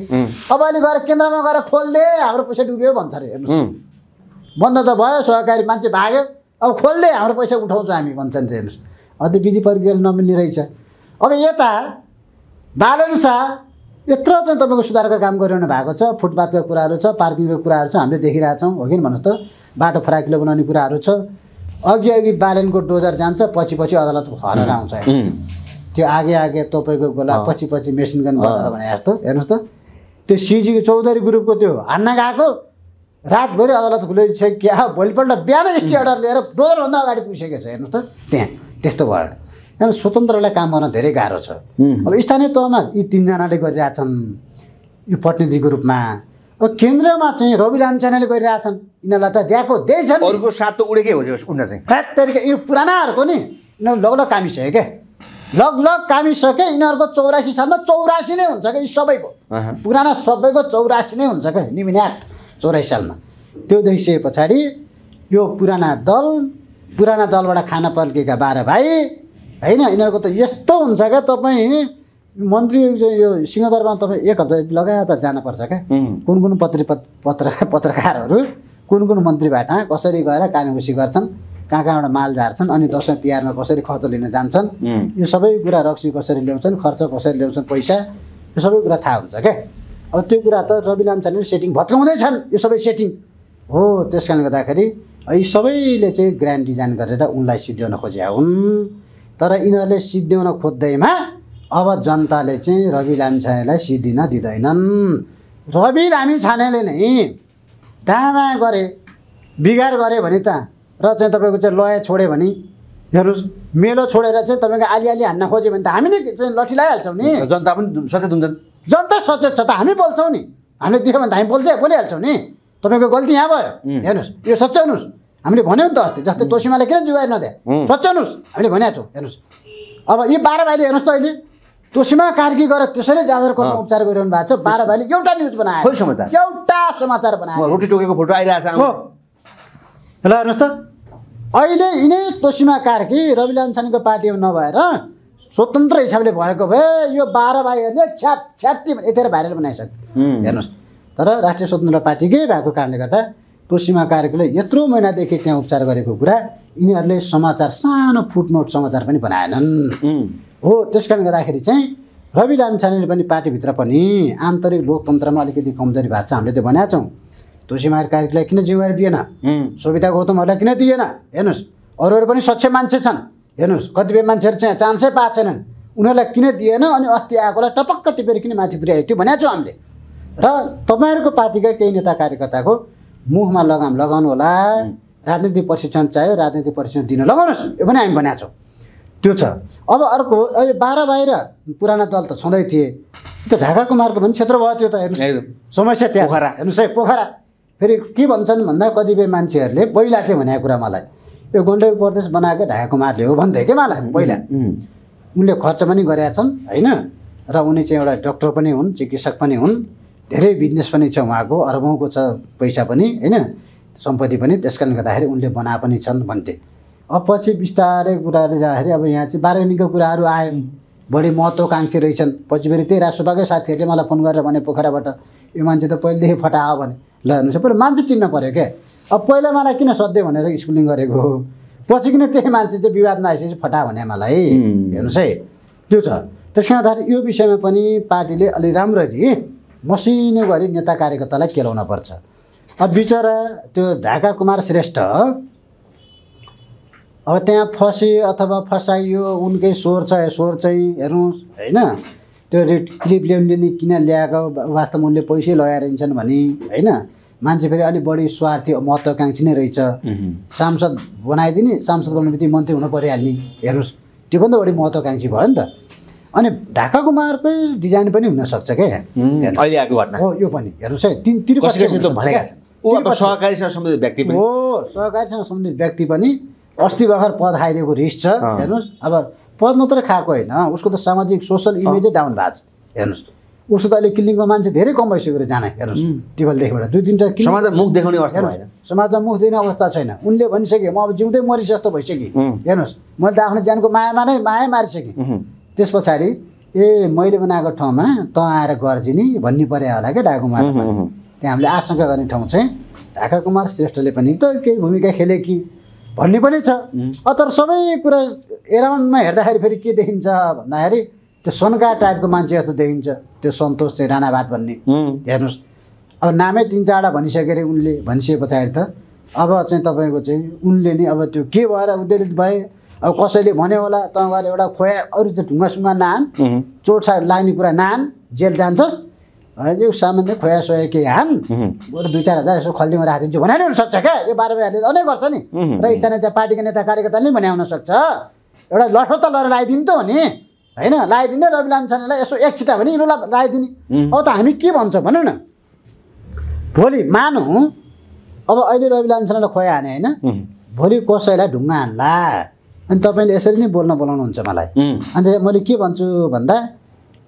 अब अहिले गएर केन्द्रमा गएर खोलिदे हाम्रो पैसा डुब्यो भन्छ अरे हेर्नुहोस्। बन्द त भयो सहकारी मान्छे भाग्यो अब खोलिदे हाम्रो पैसा उठाउँछौँ हामी भन्छन् हेर्नुहोस्। अब त्यो विधि प्रक्रियाले नमिल्ने रहेछ। अब यता बालन शाह यत्रो चाहिँ तपाईँको सुधारको काम गरिरहनु भएको छ फुटपाथको कुराहरू छ पार्किङको कुराहरू छ हामीले देखिरहेछौँ हो कि भन्नुहोस् त? बाटो फराकिलो बनाउने कुराहरू छ। अघि अघि बालनको डोजर जान्छ पछि पछि अदालत हरेर आउँछ त्यो आगे आगे तपाईँको गोला। पछि पछि मेसिन गन अँ। भने जस्तो हेर्नुहोस् त। त्यो सिजीको चौधरी ग्रुपको त्यो हान्न गएको। रातभरि अदालत खुलेको क्या भोलिपल्ट बिहान स्टे अर्डर लिएर डोजरभन्दा अगाडि पुगिसकेको छ हेर्नुहोस् त। त्यहाँ त्यस्तो भयो। त्यहाँदेखि स्वतन्त्रलाई काम गर्न धेरै गाह्रो छ। अब स्थानीय तहमा यी तिनजनाले गरिरहेछन् यो प्रतिनिधिको रूपमा। अब केन्द्रमा चाहिँ रवि लामछानेले गरिरहेछन् यिनीहरूलाई त दिएको त्यही छन् अरूको साथ त उडेकै हो उड्न चाहिँ। फ्याट तरिका यो पुरानाहरूको नि यिनीहरू लगलग कामिसक्यो क्या लगलग कामिसके यिनीहरूको चौरासी सालमा चौरासी नै हुन्छ क्या यी सबैको। पुराना सबैको चौरासी नै हुन्छ क्या निमिन्याट चौरासी सालमा। त्यो देखिसके पछाडि यो पुराना दल पुराना दलबाट खान पल्केका बाह्र भाइ होइन यिनीहरूको त यस्तो हुन्छ क्या तपाईँ मन्त्री यो सिंहदरबारमा तपाईँ एक हप्ता लगातार जानुपर्छ क्या। कुन कुन पत्री पत्र पत्रकारहरू कुन कुन मन्त्रीबाट कसरी गएर कानुकुसी गर्छन् कहाँ कहाँबाट माल झार्छन् अनि दसैँ तिहारमा कसरी खर्च लिन जान्छन् यो सबै कुरा रक्सी कसरी ल्याउँछन् खर्च कसरी ल्याउँछन् पैसा यो सबै कुरा थाहा हुन्छ क्या। अब त्यो कुरा त रवि लामछाने सेटिङ भत्काउँदैछन् यो सबै सेटिङ। हो त्यस कारणले गर्दाखेरि यी सबैले चाहिँ ग्रान्ड डिजाइन गरेर उनलाई सिद्ध्याउन खोजेका हुन्। तर यिनीहरूले सिद्ध्याउन खोज्दैमा अब जनताले चाहिँ रवि लामिछानेलाई सिद्धिन दिँदैनन्। रवि लामिछानेले नै दामा गरे बिगार गरे भने त र चाहिँ तपाईँको चाहिँ लय छोड्यो भने हेर्नुहोस् मेलो छोडेर चाहिँ तपाईँको आलिआली हान्न खोज्यो भने त हामी नै चाहिँ लट्ठी लगाइहाल्छौँ नि जनता पनि सचेत हुन्छन्। जनता सचेत छ त हामी बोल्छौँ नि। हामीले देख्यो भने त हामी बोल्छ बोलिहाल्छौँ नि। तपाईँको गल्ती यहाँ भयो. हेर्नुहोस् यो सच्याउनुहोस् हामीले भन्यौँ नि त अस्ति जस्तै तोसीमाले किन जुगाएर नदिए. सच्याउनुहोस् हामीले भनेको छौँ हेर्नुहोस्। अब यी बाह्र भाइले हेर्नुहोस् त अहिले तोसीमा कार्की गरेर त्यसरी जाजरकोटमा। उपचार गरिरहनु भएको छ। बाह्र भाइले एउटा न्युज बनायो। खोइ समाचार। एउटा समाचार बनायो। रोटी टोकेको फोटो आइरहेछ हो। ल हेर्नुहोस् त। अहिले यिनै तोसीमा कार्की रवि लामछानेको पार्टीमा नभएर स्वतन्त्र हिसाबले भएको भए यो बाह्र भाइहरूले छ्याप छ्याप्ती यतिखेर भाइरल बनाइसक्यो। हेर्नुहोस्। तर राष्ट्रिय स्वतन्त्र पार्टीकै भएको कारणले गर्दा तुलसीमा कार्यक्रमले यत्रो महिनादेखि त्यहाँ उपचार गरेको कुरा यिनीहरूले समाचार सानो फुटनोट समाचार पनि बनाएनन्। हो त्यस कारणले गर्दाखेरि चाहिँ रवि लामिछानेले पनि पार्टीभित्र पनि आन्तरिक लोकतन्त्रमा अलिकति कमजोरी भएको छ हामीले त्यो भनेका छौँ। तुलसीमार कार्यक्रमलाई किन जिम्मेवारी दिएन? सोभिता गौतमहरूलाई किन दिएन? हेर्नुहोस् अरूहरू पनि स्वच्छ मान्छे छन्। हेर्नुहोस् कतिपय मान्छेहरू चाहिँ चान्सै पाएको छैनन्। उनीहरूलाई किन दिएन अनि अस्ति आएकोलाई टपक्क टिपेर किन माथि पुर्यायो त्यो भनेको छौँ हामीले। र तपाईँहरूको पार्टीका केही नेता कार्यकर्ताको मुखमा लगाम लगाउनु होला। राजनीतिक प्रशिक्षण चाहियो राजनीतिक प्रशिक्षण दिन। लगाउनुहोस् यो पनि हामी भनेको छौँ। त्यो छ। अब अर्को अहिले बाह्र बाहिर पुराना दल त छँदै थिए। त्यो ढाका कुमारको पनि क्षेत्र भयो त्यो त हेर्नु। समस्या त्यहाँ। पोखरा। हेर्नुहोस् है पोखरा। फेरि के भन्छन् भन्दा कतिपय मान्छेहरूले पहिला चाहिँ भनेको कुरा मलाई। यो गण्डकी प्रदेश बनाएको ढाका कुमारले हो भन्थ्यो कि मलाई? पहिला उनले खर्च पनि गरेका छन् होइन? र उनी चाहिँ एउटा डक्टर पनि हुन् चिकित्सक पनि हुन्। धेरै बिजनेस पनि छ उहाँको अरबौँको छ पैसा पनि होइन? सम्पत्ति पनि त्यस कारणले गर्दाखेरि उनले बना पनि छन् भन्थे। अब पछि बिस्तारै कुराहरू जाँदाखेरि अब यहाँ चाहिँ बार्गेनिङको कुराहरू आयो बढी महत्त्वकाङ्क्षी रहेछन्। पछि फेरि त्यही राष्ट्रपाकै साथीहरूले मलाई फोन गरेर भने पोखराबाट यो मान्छे त पहिलेदेखि फटायो भने। ल हेर्नुहोस् पुरा मान्छे चिन्न पऱ्यो क्या। अब पहिला मलाई किन सधैँ भनेर स्कुलिङ गरेको? हो पछि किन त्यही मान्छे चाहिँ विवादमा आइसकेपछि फटा भने मलाई. हेर्नुहोस् है। त्यो छ। त्यस कारण यो विषयमा पनि पार्टीले अलि राम्ररी मसिनो गरी नेता कार्यकर्तालाई केलाउन पर्छ अब बिचरा त्यो ढाका कुमार श्रेष्ठ अब त्यहाँ फस्यो अथवा फसाइयो उनकै स्वर छ स्वर चाहिँ हेर्नुहोस् होइन? त्यो रेड क्लिप ल्याउने नि किन ल्याएको? वास्तवमा उनले पैसै लगाएर हिँड्छन् भने होइन? मान्छे फेरि अलिक बढी स्वार्थी महत्त्वकाङ्क्षी नै रहेछ। सांसद बनाइदिने सांसद बनाउने बित्तिकै मन्त्री हुनु परिहाल्ने। हेर्नुहोस् त्यो पनि त बढी महत्त्वकाङ्क्षी भयो नि त। अनि ढाका कुमारकै डिजाइन पनि हुनसक्छ क्या उम्, अहिले आएको घटना। हो यो पनि। हेर्नुहोस् है तिन भनेका छन्? अब सहकारीसँग सम्बन्धित व्यक्ति पनि। हो सहकारीसँग सम्बन्धित व्यक्ति पनि अस्ति भर्खर पद खाइदिएको रिस छ। हेर्नुहोस् अब पद मात्रै खाएको होइन। उसको त सामाजिक सोसल इमेजै डाउन भएको छ हेर्नुहोस् उसको त अहिले किलिङको मान्छे धेरै कम भइसक्यो रे जाने। हेर्नुहोस् टेबलदेखिबाट दुई तिनवटा समाजमा मुख देखाउने अवस्था भएन। समाजमा मुख दिने अवस्था छैन। उनले भनिसके म अब जिउँदै मरिस जस्तो भइसकेँ. हेर्नुहोस् मैले त आफ्नो ज्यानको मायामा नै माया मारिसकेँ। त्यस पछाडि ए मैले बनाएको ठाउँमा तँ आएर गर्जिनी भन्ने परे होला क्या ढाका कुमार त्यहाँ हामीले आशंका गर्ने ठाउँ चाहिँ ढाका कुमार श्रेष्ठले पनि त केही भूमिका खेले कि भन्ने पनि छ। तर सबै कुरा एराउन्डमा हेर्दाखेरि फेरि के देखिन्छ भन्दाखेरि त्यो सनका टाइपको मान्छे जस्तो देखिन्छ त्यो सन्तोष चाहिँ राणाभाट भन्ने। हेर्नुहोस् अब नामै तिन चारवटा भनिसके अरे उनले भनिसके पछाडि त अब चाहिँ तपाईँको चाहिँ उनले नि अब त्यो के भएर उद्वेलित भए अब कसैले भन्यो होला त एउटा खोया अरू त ढुङ्गासुङ्गा नान उम्, चोटसाट लाग्ने कुरा नान जेल जान्छस्। यो सामान्य खोया सोया केही हान बरु दुई चार हजार यसो खल्तीमा राखिदिन्छु भने नि हुनसक्छ क्या? यो बाह्र बजीहरूले त अनेक गर्छ नि. र स्थानीय त्यहाँ पार्टीका नेता कार्यकर्ताले पनि भने हुनसक्छ एउटा लठो त लडेर लगाइदिनु त हो नि। होइन लगाइदिने रवि लामछानेलाई यसो एक छिटा भने यिनीहरूलाई लगाइदिने. अब त हामी के भन्छौँ भनौँ न? भोलि मानौँ अब अहिले रवि लामछानेलाई खोया हाने होइन। भोलि कसैलाई ढुङ्गा हान्ला। अनि तपाईँले यसरी नै बोल्न बोलाउनुहुन्छ मलाई। अन्त मैले के भन्छु भन्दा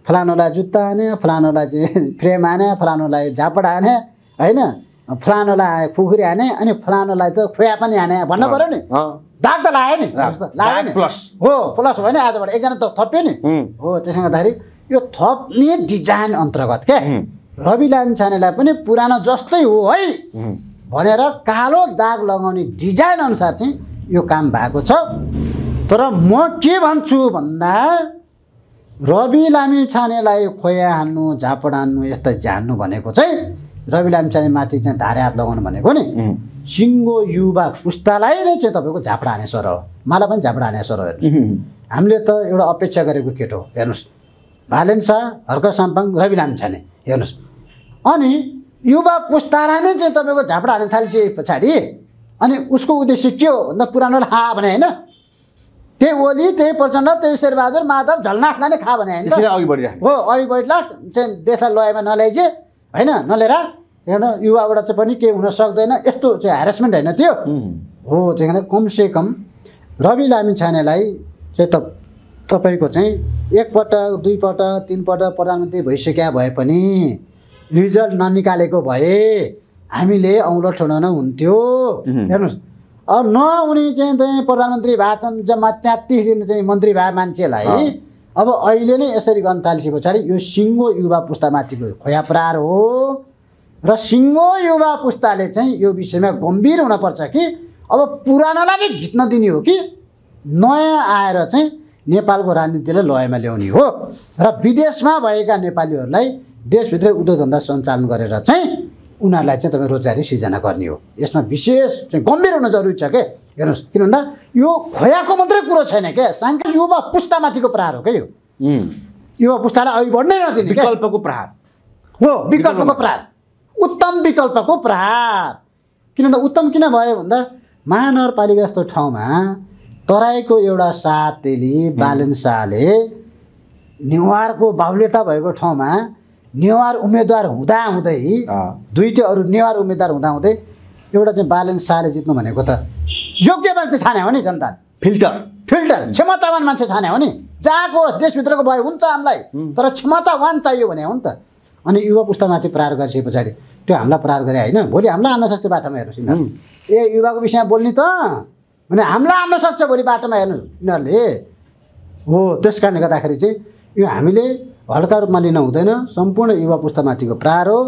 फलानुलाई जुत्ता हाने फलानुलाई चाहिँ फ्रेम हाने फलानुलाई झापड हाने होइन? फलानुलाई खुकुरी हाने अनि फलानुलाई त खोया पनि हाने भन्नु पऱ्यो नि? दाग त लाग्यो नि? लाग्यो नि? plus. हो प्लस भयो नि आजबाट। एकजना त थप्यो नि। हो त्यसले गर्दाखेरि यो थप्ने डिजाइन अन्तर्गत क्या रवि लामिछानेलाई पनि पुरानो जस्तै हो है। भनेर कालो दाग लगाउने डिजाइन अनुसार चाहिँ यो काम भएको छ। तर म के भन्छु भन्दा रवि लामी छानेलाई खोया हान्नु झापड हान्नु यस्ता झान्नु भनेको चाहिँ रवि लामी छाने माथि चाहिँ धारे हात लगाउनु भनेको नि। सिङ्गो युवा पुस्तालाई नै चाहिँ तपाईँको झापडा हाने सर हो। मलाई पनि झापडा हाने सर हो हेर्नुहोस्। उम्, हामीले त एउटा अपेक्षा गरेको केटो हेर्नुहोस्। भालेन शाह हर्क साम्पाङ रवि लामी छाने हेर्नुहोस्। अनि युवा पुस्तालाई नै चाहिँ तपाईँको झापडा हाल्न थालिसके पछाडि अनि उसको उद्देश्य के हो भन्दा पुरानोलाई खा भने होइन? त्यही ओली त्यही प्रचण्ड त्यही शेरबहादुर माधव झलनाथलाई नै खा भने होइन अघि बढिरहेको हो अघि बैठला चाहिँ देशलाई लयमा नल्याइजे होइन नलिएर युवाबाट चाहिँ पनि केही हुन सक्दैन यस्तो चाहिँ ह्यारेसमेन्ट होइन त्यो। हो कारण कमसे कम रवि लामी छानेलाई चाहिँ त तपाईँको चाहिँ एकपटक दुईपटक तिनपटक प्रधानमन्त्री भइसक्या भए पनि रिजल्ट ननिकालेको भए हामीले औँलो ठोडाउन हुन्थ्यो। हेर्नुहोस्। अब न उनी चाहिँ चाहिँ प्रधानमन्त्री भएको छन् जम्मा तेत्तिस दिन चाहिँ मन्त्री भए मान्छेलाई अब अहिले नै यसरी गर्न थालिसके पछाडि यो सिङ्गो युवा पुस्तामाथिको खोया प्रहार हो। र सिङ्गो युवा पुस्ताले चाहिँ यो विषयमा गम्भीर हुनपर्छ कि अब पुरानालाई नै घिच्न दिने हो कि नयाँ आएर चाहिँ नेपालको राजनीतिलाई लयमा ल्याउने हो। र विदेशमा भएका नेपालीहरूलाई देशभित्रै उद्योग धन्दा सञ्चालन गरेर चाहिँ उनीहरूलाई चाहिँ तपाईँ रोजगारी सिर्जना गर्ने हो। यसमा विशेष चाहिँ गम्भीर हुन जरुरी छ के? हेर्नुहोस् किन भन्दा यो खोयाको मात्रै कुरो छैन क्या साङ्का युवा पुस्तामाथिको प्रहार हो क्या यो? युवा पुस्तालाई अघि बढ्नै नदिने विकल्पको प्रहार। हो विकल्पको प्रहार। उत्तम विकल्पको प्रहार। किन भन्दा उत्तम किन भयो भन्दा महानगरपालिका जस्तो ठाउँमा तराईको एउटा सातेली बालन शाहले नेवारको बाहुल्यता भएको ठाउँमा नेवार उम्मेदवार हुँदाहुँदै अँ। दुईटै अरू नेवार उम्मेदवार हुँदाहुँदै एउटा चाहिँ बालन शाहले जित्नु भनेको त। योग्य मान्छे छाने हो नि जनता। फिल्टर। फिल्टर क्षमतावान मान्छे छाने हो नि। जहाँको देशभित्रको भयो हुन्छ हामीलाई तर क्षमतावान चाहियो भने हो नि त। अनि युवा पुस्तामाथि प्रहार गरिसके पछाडि त्यो हामीलाई प्रहार गरे होइन। भोलि हामीलाई आउन सक्छ बाटोमा हेर्नुहोस् यिनीहरू। ए युवाको विषयमा बोल्ने त। भने हामीलाई आउन सक्छ भोलि बाटोमा हेर्नु यिनीहरूले। हो त्यस कारणले गर्दाखेरि चाहिँ यो हामीले हल्का रूपमा लिन हुँदैन। सम्पूर्ण युवा पुस्तामाथिको प्रहार हो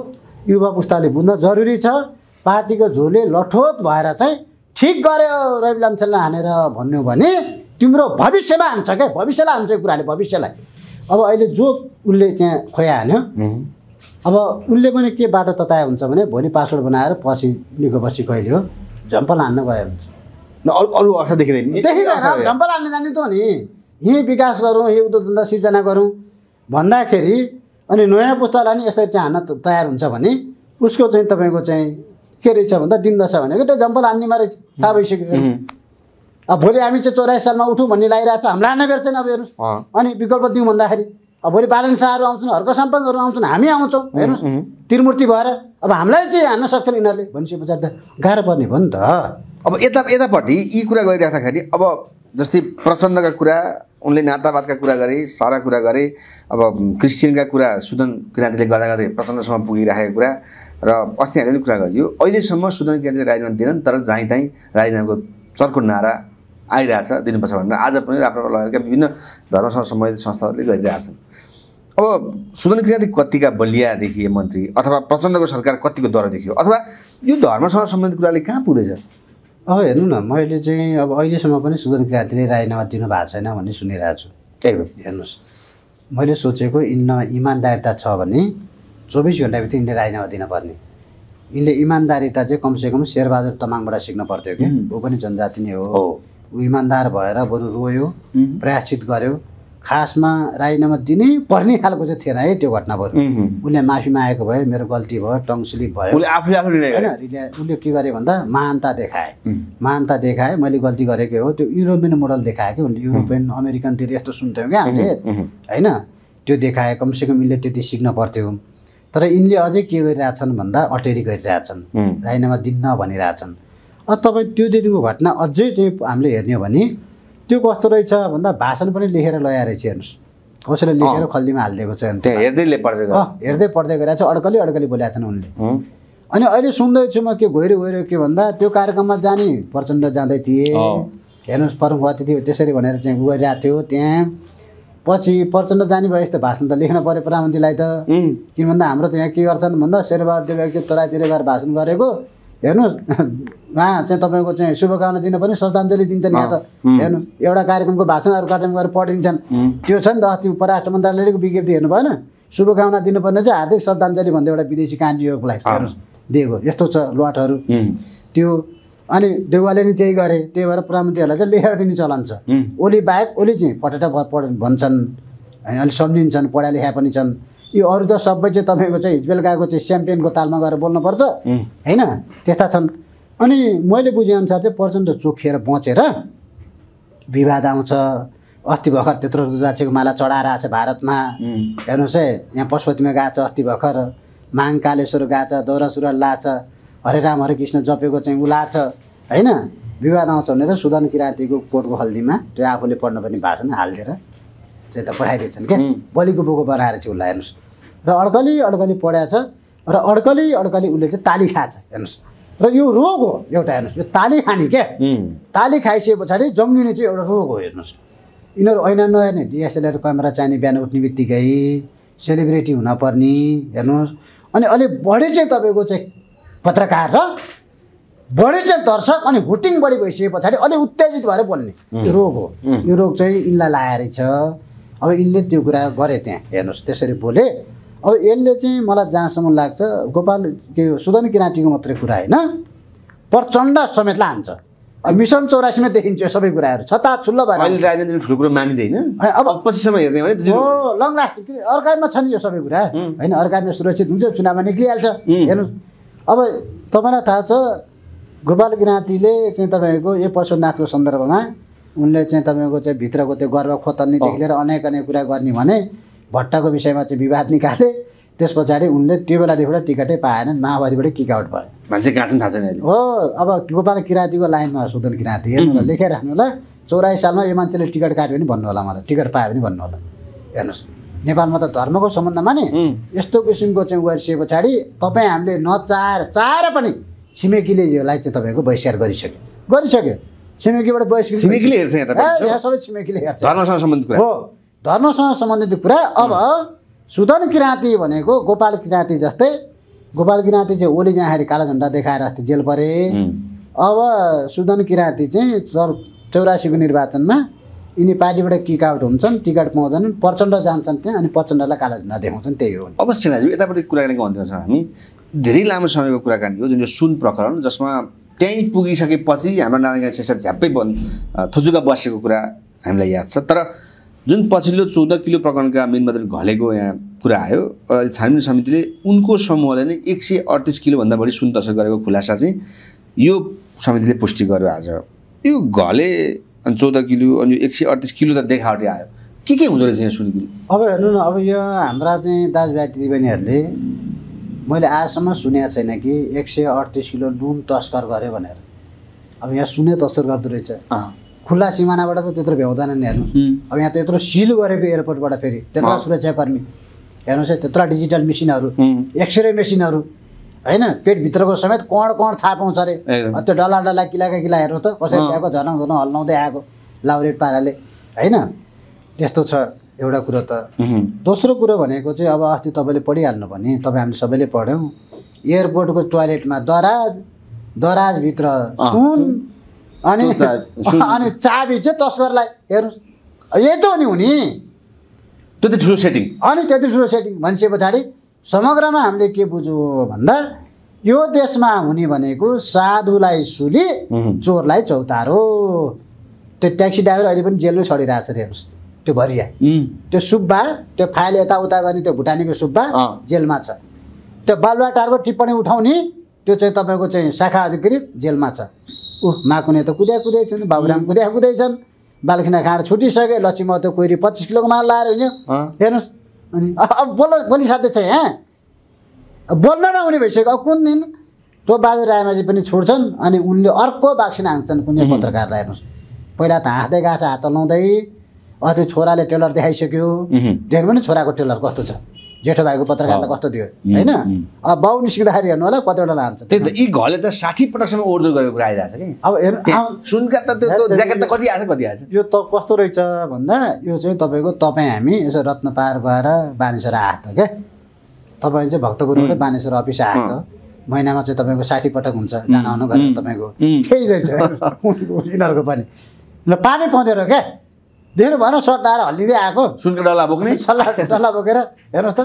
युवा पुस्ताले बुझ्न जरुरी छ। पार्टीको झोले लठोत भएर चाहिँ ठिक गर्यो रवि लाम्छेललाई हानेर भन्यो भने तिम्रो भविष्यमा हान्छ क्या? भविष्यलाई हान्छ यो कुराले भविष्यलाई। अब अहिले जो उसले त्यहाँ खोया हान्यो अब उसले पनि के बाटो तताए हुन्छ भने भोलि पासवर्ड बनाएर पछि निको पछि कहिले हो? झम्पल हान्न गयो हुन्छ। न अरू अरू अर्थ देखिँदैन देखिँदैन झम्पल हाल्न जाने त हो नि। यहीँ विकास गरौँ यही उद्योग धन्दा सिर्जना गरौँ। भन्दाखेरि अनि नयाँ पुस्तालाई नि यसरी चाहिँ हान्न तयार हुन्छ भने उसको चाहिँ तपाईँको चाहिँ के रहेछ भन्दा दिनदशा भनेको त्यो झम्पल हान्नेमा रहेछ थाहा भइसक्यो अब भोलि हामी चाहिँ चौरासी सालमा उठौँ भन्ने लागिरहेको छ हामीलाई हान्न छैन अब हेर्नुहोस्। अनि विकल्प दिउँ भन्दाखेरि अब भोलि बालन शाहहरू आउँछन् हर्क सम्पङ्गहरू आउँछन् हामी आउँछौँ हेर्नुहोस्। त्रिमूर्ति भएर अब हामीलाई चाहिँ हान्न सक्छन् यिनीहरूले। भनिसके पछाडि त गाह्रो पर्ने भयो नि त। अब यता यतापट्टि यी कुरा गरिराख्दाखेरि अब जस्तै प्रचण्डका कुरा उनले नातावादका कुरा गरे सारा कुरा गरे अब क्रिस्चियनका कुरा सुदन किराँतीले गर्दा गर्दै प्रचण्डसम्म पुगिराखेको कुरा र अस्ति हामीले पनि कुरा गरियो। अहिलेसम्म सुदन किराँतीले राजीनामा दिएनन् तर जहीँ तहीँ राजीनामाको चर्को नारा आइरहेछ दिनुपर्छ भनेर आज पनि आफ्नो लगायतका विभिन्न धर्मसँग सम्बन्धित संस्थाहरूले गरिरहेछन् अब सुदन किराँती कतिका बलिया देखिए मन्त्री अथवा प्रचण्डको सरकार कतिको डर देखियो? अथवा यो धर्मसँग सम्बन्धित कुराले कहाँ पुग्दैछ अब हेर्नु न मैले चाहिँ अब अहिलेसम्म पनि सुदन किराँतीले राजीनामा दिनु भएको छैन भन्ने सुनिरहेको छु। एकदम हेर्नुहोस्। मैले सोचेको यिनमा इमान्दारिता छ भने चौबिस घन्टाभित्र यिनले राजीनामा दिनुपर्ने। यिनले इमान्दारिता चाहिँ कमसेकम शेरबहादुर तमाङबाट सिक्न पर्थ्यो कि. ऊ पनि जनजाति नै हो। ऊ इमान्दार भएर बरु रोयो उम्. प्रायश्चित गर्यो। खासमा राजीनामा दिनै पर्ने खालको चाहिँ थिएन है त्यो घटना उम्. उसले माफी मागेको भयो मेरो गल्ती भयो टङ स्लिप भयो। उसले आफूले होइन उसले के गरे भन्दा महानता देखाए. महानता देखाए मैले गल्ती गरेकै हो। त्यो युरोपियन मोडल देखायो कि उनले? युरोपियन अमेरिकनतिर यस्तो सुन्थ्यौँ क्या हामीले. होइन? त्यो देखाए कमसेकम यिनले त्यति सिक्न पर्थ्यो। तर यिनले अझै के गरिरहेछन् भन्दा अटेरी गरिरहेछन्. राजीनामा दिन्न भनिरहेछन्। अब तपाईँ त्यो दिनको घटना अझै चाहिँ हामीले हेर्ने हो भने त्यो कस्तो रहेछ भन्दा भाषण पनि लेखेर लगाएर रहेछ हेर्नुहोस् कसैले लेखेर अँ। खल्तीमा हालिदिएको छ हेर्दै पढ्दै हेर्दै पढ्दै गइरहेको छ अड्कली अड्कली बोलेका छन् उनले. अनि अहिले सुन्दैछु म के गहिरो गहिरो के भन्दा त्यो कार्यक्रममा जाने प्रचण्ड जाँदै थिए। हेर्नुहोस् प्रमुख थियो त्यसरी भनेर चाहिँ गरिरहेको थियो त्यहाँ पछि प्रचण्ड जाने भयो यस्तो भाषण त लेख्न पऱ्यो प्रधानमन्त्रीलाई त. किन भन्दा हाम्रो त यहाँ के गर्छन् भन्दा शेरबहादुर देवको तराईतिर गएर भाषण गरेको हेर्नुहोस् उहाँ चाहिँ तपाईँको चाहिँ शुभकामना दिन पनि श्रद्धाञ्जली दिन्छन् यहाँ त. हेर्नु एउटा कार्यक्रमको भाषण अरू कार्यक्रम गरेर पढिदिन्छन्. त्यो छ नि त अस्ति परराष्ट्र मन्त्रालयको विज्ञप्ति हेर्नु भएन शुभकामना दिनुपर्ने चाहिँ हार्दिक श्रद्धाञ्जली भन्दै एउटा विदेशी कान्डियोलाई अँ। हेर्नुहोस् दिएको यस्तो छ लुवाटहरू. त्यो अनि देउवाले नि त्यही गरे त्यही भएर प्रधानमन्त्रीहरूलाई चाहिँ लेखेर दिने चलन छ. ओली बाहेक ओली चाहिँ पटेटा भन्छन् होइन अलिक सम्झिन्छन् पढा लेखा पनि छन् यो अरू त सबै चाहिँ तपाईँको चाहिँ बेलुकाको चाहिँ च्याम्पियनको तालमा गएर बोल्नुपर्छ. होइन? त्यस्ता छन्। अनि मैले बुझेअनुसार चाहिँ प्रचण्ड चोखिएर बचेर विवाद आउँछ। अस्ति भर्खर त्यत्रो रुद्राक्षको माला चढाएर आएको छ भारतमा. हेर्नुहोस् है यहाँ पशुपतिमा गएको छ अस्ति भर्खर। माङ कालेश्वर गएको छ दौरा सुरुवाल लाछ हरे राम हरे कृष्ण जपेको चाहिँ उला छ। होइन? विवाद आउँछ भनेर सुदन किराँतीको कोर्टको हल्दीमा त्यो आफूले पढ्नुपर्ने भाषण हालिदिएर चाहिँ त पठाइदिएछन् क्या. बलिको बोको बनाएर चाहिँ उसलाई हेर्नुहोस्। र अड्कली अड्कली पढाएको छ र अड्कली अड्कली उसले चाहिँ ताली खाएको छ हेर्नुहोस्। र यो रोग हो एउटा हेर्नुहोस् यो ताली खाने क्या. ताली खाइसके पछाडि जङ्गिने चाहिँ एउटा रोग हो हेर्नुहोस्। यिनीहरू ऐना नयाँ नै डिएसएलआर क्यामेरा चाहिने बिहान उठ्ने बित्तिकै सेलिब्रेटी हुनपर्ने हेर्नुहोस्। अनि अलिक बढी चाहिँ तपाईँको चाहिँ पत्रकार र बढी चाहिँ दर्शक अनि हुटिङ बढी भइसके पछाडि अलिक उत्तेजित भएर बोल्ने। यो रोग हो। यो रोग चाहिँ यिनलाई लागेको रहेछ अब यिनले त्यो कुरा गरे त्यहाँ हेर्नुहोस्। त्यसरी बोले अब यसले चाहिँ मलाई जहाँसम्म लाग्छ गोपाल के सुदन किराँतीको मात्रै कुरा होइन प्रचण्ड समेतलाई हान्छ अब मिसन चौरासीमा देखिन्छ यो सबै कुराहरू। छता छुल्ल भएर। अहिले ठुलो कुरो मानिँदैन। अब- पछिसम्म हेर्ने भने हो लङ लास्ट अर्काइमा छ नि यो सबै कुरा। होइन अर्काइमा सुरक्षित हुन्छ चुनावमा निक्लिहाल्छ। हुँ। हेर्नुहोस्। अब तपाईँलाई थाहा छ गोपाल किराँतीले चाहिँ तपाईँको यो पशुनाथको सन्दर्भमा उनले चाहिँ तपाईँको चाहिँ भित्रको त्यो गर्व खोतल्नेदेखि लिएर अनेक अनेक कुरा गर्ने भने भट्टको विषयमा चाहिँ विवाद निकाले। त्यस पछाडि उनले त्यो बेलादेखिबाट टिकटै पाएनन् माओवादीबाट किक आउट भयो। मान्छे कहाँ छन् थाहा छैन हो अब गोपाल किराँतीको लाइनमा सुदन किराँती। हेर्नु होला लेखेर राख्नु होला चौरासी सालमा यो मान्छेले टिकट काट्यो भने भन्नु होला मलाई। टिकट पायो भने भन्नु होला। हेर्नुहोस् नेपालमा त धर्मको सम्बन्धमा नि यस्तो किसिमको चाहिँ गरिसके पछाडि तपाईँ हामीले नचाहेर चाहेर पनि छिमेकीले यसलाई चाहिँ तपाईँको बहिष्कार गरिसक्यो। गरिसक्यो। छिमेकीबाट बहिष्कार छिमेकीले हेर्छ यहाँ सबै छिमेकीले हेर्छ। धर्मसँग सम्बन्धित कुरा। हो धर्मसँग सम्बन्धित कुरा। अब सुदन किराँती भनेको गोपाल किराँती जस्तै। गोपाल किराँती चाहिँ ओली जाँदाखेरि कालो झन्डा देखाएर अस्ति जेल परे। अब सुदन किराँती चाहिँ चौ चौरासीको निर्वाचनमा यिनी पार्टीबाट किक आउट हुन्छन् टिकट पाउँदैनन् प्रचण्ड जान्छन् त्यहाँ अनि प्रचण्डलाई कालो झन्डा देखाउँछन् त्यही हो। अवश्य दाजु यतापट्टि कुराकानीको अन्त्यमा छौँ हामी। धेरै लामो समयको कुराकानी हो जुन यो सुन प्रकरण जसमा त्यहीँ पुगिसकेपछि हाम्रो नारायण श्रेष्ठ झ्याप्पै बन् थुचुका बसेको कुरा हामीलाई याद छ। तर जुन पछिल्लो चौध किलो प्रकरणका मेनबदल घलेको यहाँ कुरा आयो छानबिन समितिले उनको समूहले नै एक सय अडतिस किलोभन्दा बढी सुन तस्कर गरेको खुलासा चाहिँ यो समितिले पुष्टि गर्यो आज। यो घले अनि चौध किलो अनि एक सय अडतिस किलो त देखावटी आयो। के के हुँदो रहेछ यहाँ सुन किलो अब हेर्नु न अब यो हाम्रा चाहिँ दाजुभाइ दिदीबहिनीहरूले मैले आजसम्म सुनेको छैन कि एक सय अडतिस किलो नुन तस्कर गऱ्यो भनेर। अब यहाँ सुने तस्कर गर्दो रहेछ। खुल्ला सिमानाबाट त त्यत्रो भ्याउँदैन नि हेर्नु। अब यहाँ त्यत्रो सिल गरेको एयरपोर्टबाट फेरि। त्यत्रो। सुरक्षाकर्मी हेर्नुहोस् है त्यत्रो डिजिटल मेसिनहरू एक्सरे मेसिनहरू होइन? पेटभित्रको समेत कण कण थाहा पाउँछ अरे। त्यो डल्ला डल्ला किलाका किला हेर्नु त कसरी। आएको झरङ झरङ हल्लाउँदै आएको लाउरेट पाराले होइन? त्यस्तो छ। एउटा कुरो त। दोस्रो कुरो भनेको चाहिँ अब अस्ति तपाईँले पढिहाल्नु भने तपाईँ हामीले सबैले पढ्यौँ एयरपोर्टको टोयलेटमा दराज दराजभित्र सुन अनि। अनि चाबी चाहिँ तस्करलाई हेर्नुहोस्। अब यही त हो नि हुने। त्यो त ठुलो सेटिङ अनि त्यति ठुलो सेटिङ भनिसके पछाडि समग्रमा हामीले के बुझ्यौँ भन्दा यो देशमा हुने भनेको साधुलाई सुली चोरलाई चौतारो। त्यो ट्याक्सी ड्राइभर अहिले पनि जेलमै सडिरहेको छ अरे हेर्नुहोस्। त्यो भरिया। त्यो सुब्बा त्यो फाइल यताउता गर्ने त्यो भुटानीको सुब्बा। जेलमा छ। त्यो बालुवाटारको टिप्पणी उठाउने त्यो चाहिँ तपाईँको चाहिँ शाखा अधिकृत जेलमा छ। ऊ माकुने त कुद्या कुदैछन् बाबुराम कुद्या कुदैछन्। बालखिना खाँड छुटिसके लक्ष्मी महतो कोइरी पच्चिस किलोको माल लाएर हिँड्यो। हेर्नुहोस् अनि अब बोल बोलिसाध्य छ यहाँ अब बोल्न नहुने भइसक्यो। अब कुन दिन? टोपबहादुर रायमाझी पनि छोड्छन् अनि उनले अर्को बाक्सिन हान्छन् कुनै। पत्रकारलाई हेर्नुहोस्। पहिला त हाँस्दै गएको छ हात लाउँदै अस्ति छोराले टेलर देखाइसक्यो। देख्नु पनि छोराको टेलर कस्तो छ? जेठो भाइको पत्रकारलाई। कस्तो दियो? होइन। अब बाउ निस्किँदाखेरि हेर्नु होला कतिवटा लान्छ। त्यही त यी घरले त साठी पटकसम्म ओर्दो गरेको कुरा आइरहेको छ कि? अब हेर्नु सुनका त त्यो ज्याकेट त कति आएछ कति आएछ? यो त कस्तो रहेछ भन्दा यो चाहिँ तपाईँको तपाईँ हामी यसो रत्न पार गएर बानेश्वर आएको त क्या? तपाईँ चाहिँ भक्तपुरबाट. बानेश्वर अफिस आएको महिनामा चाहिँ तपाईँको साठी पटक हुन्छ जान आउनु. गरेर तपाईँको. त्यही रहेछ। यिनीहरूको पनि। ल पानी पाउँदैन क्या? देख्नु भएन सर्ट आएर हल्लिँदै आएको। सुनका डल्ला बोक्ने। सल्लाह सल्लाह बोकेर हेर्नुहोस् त।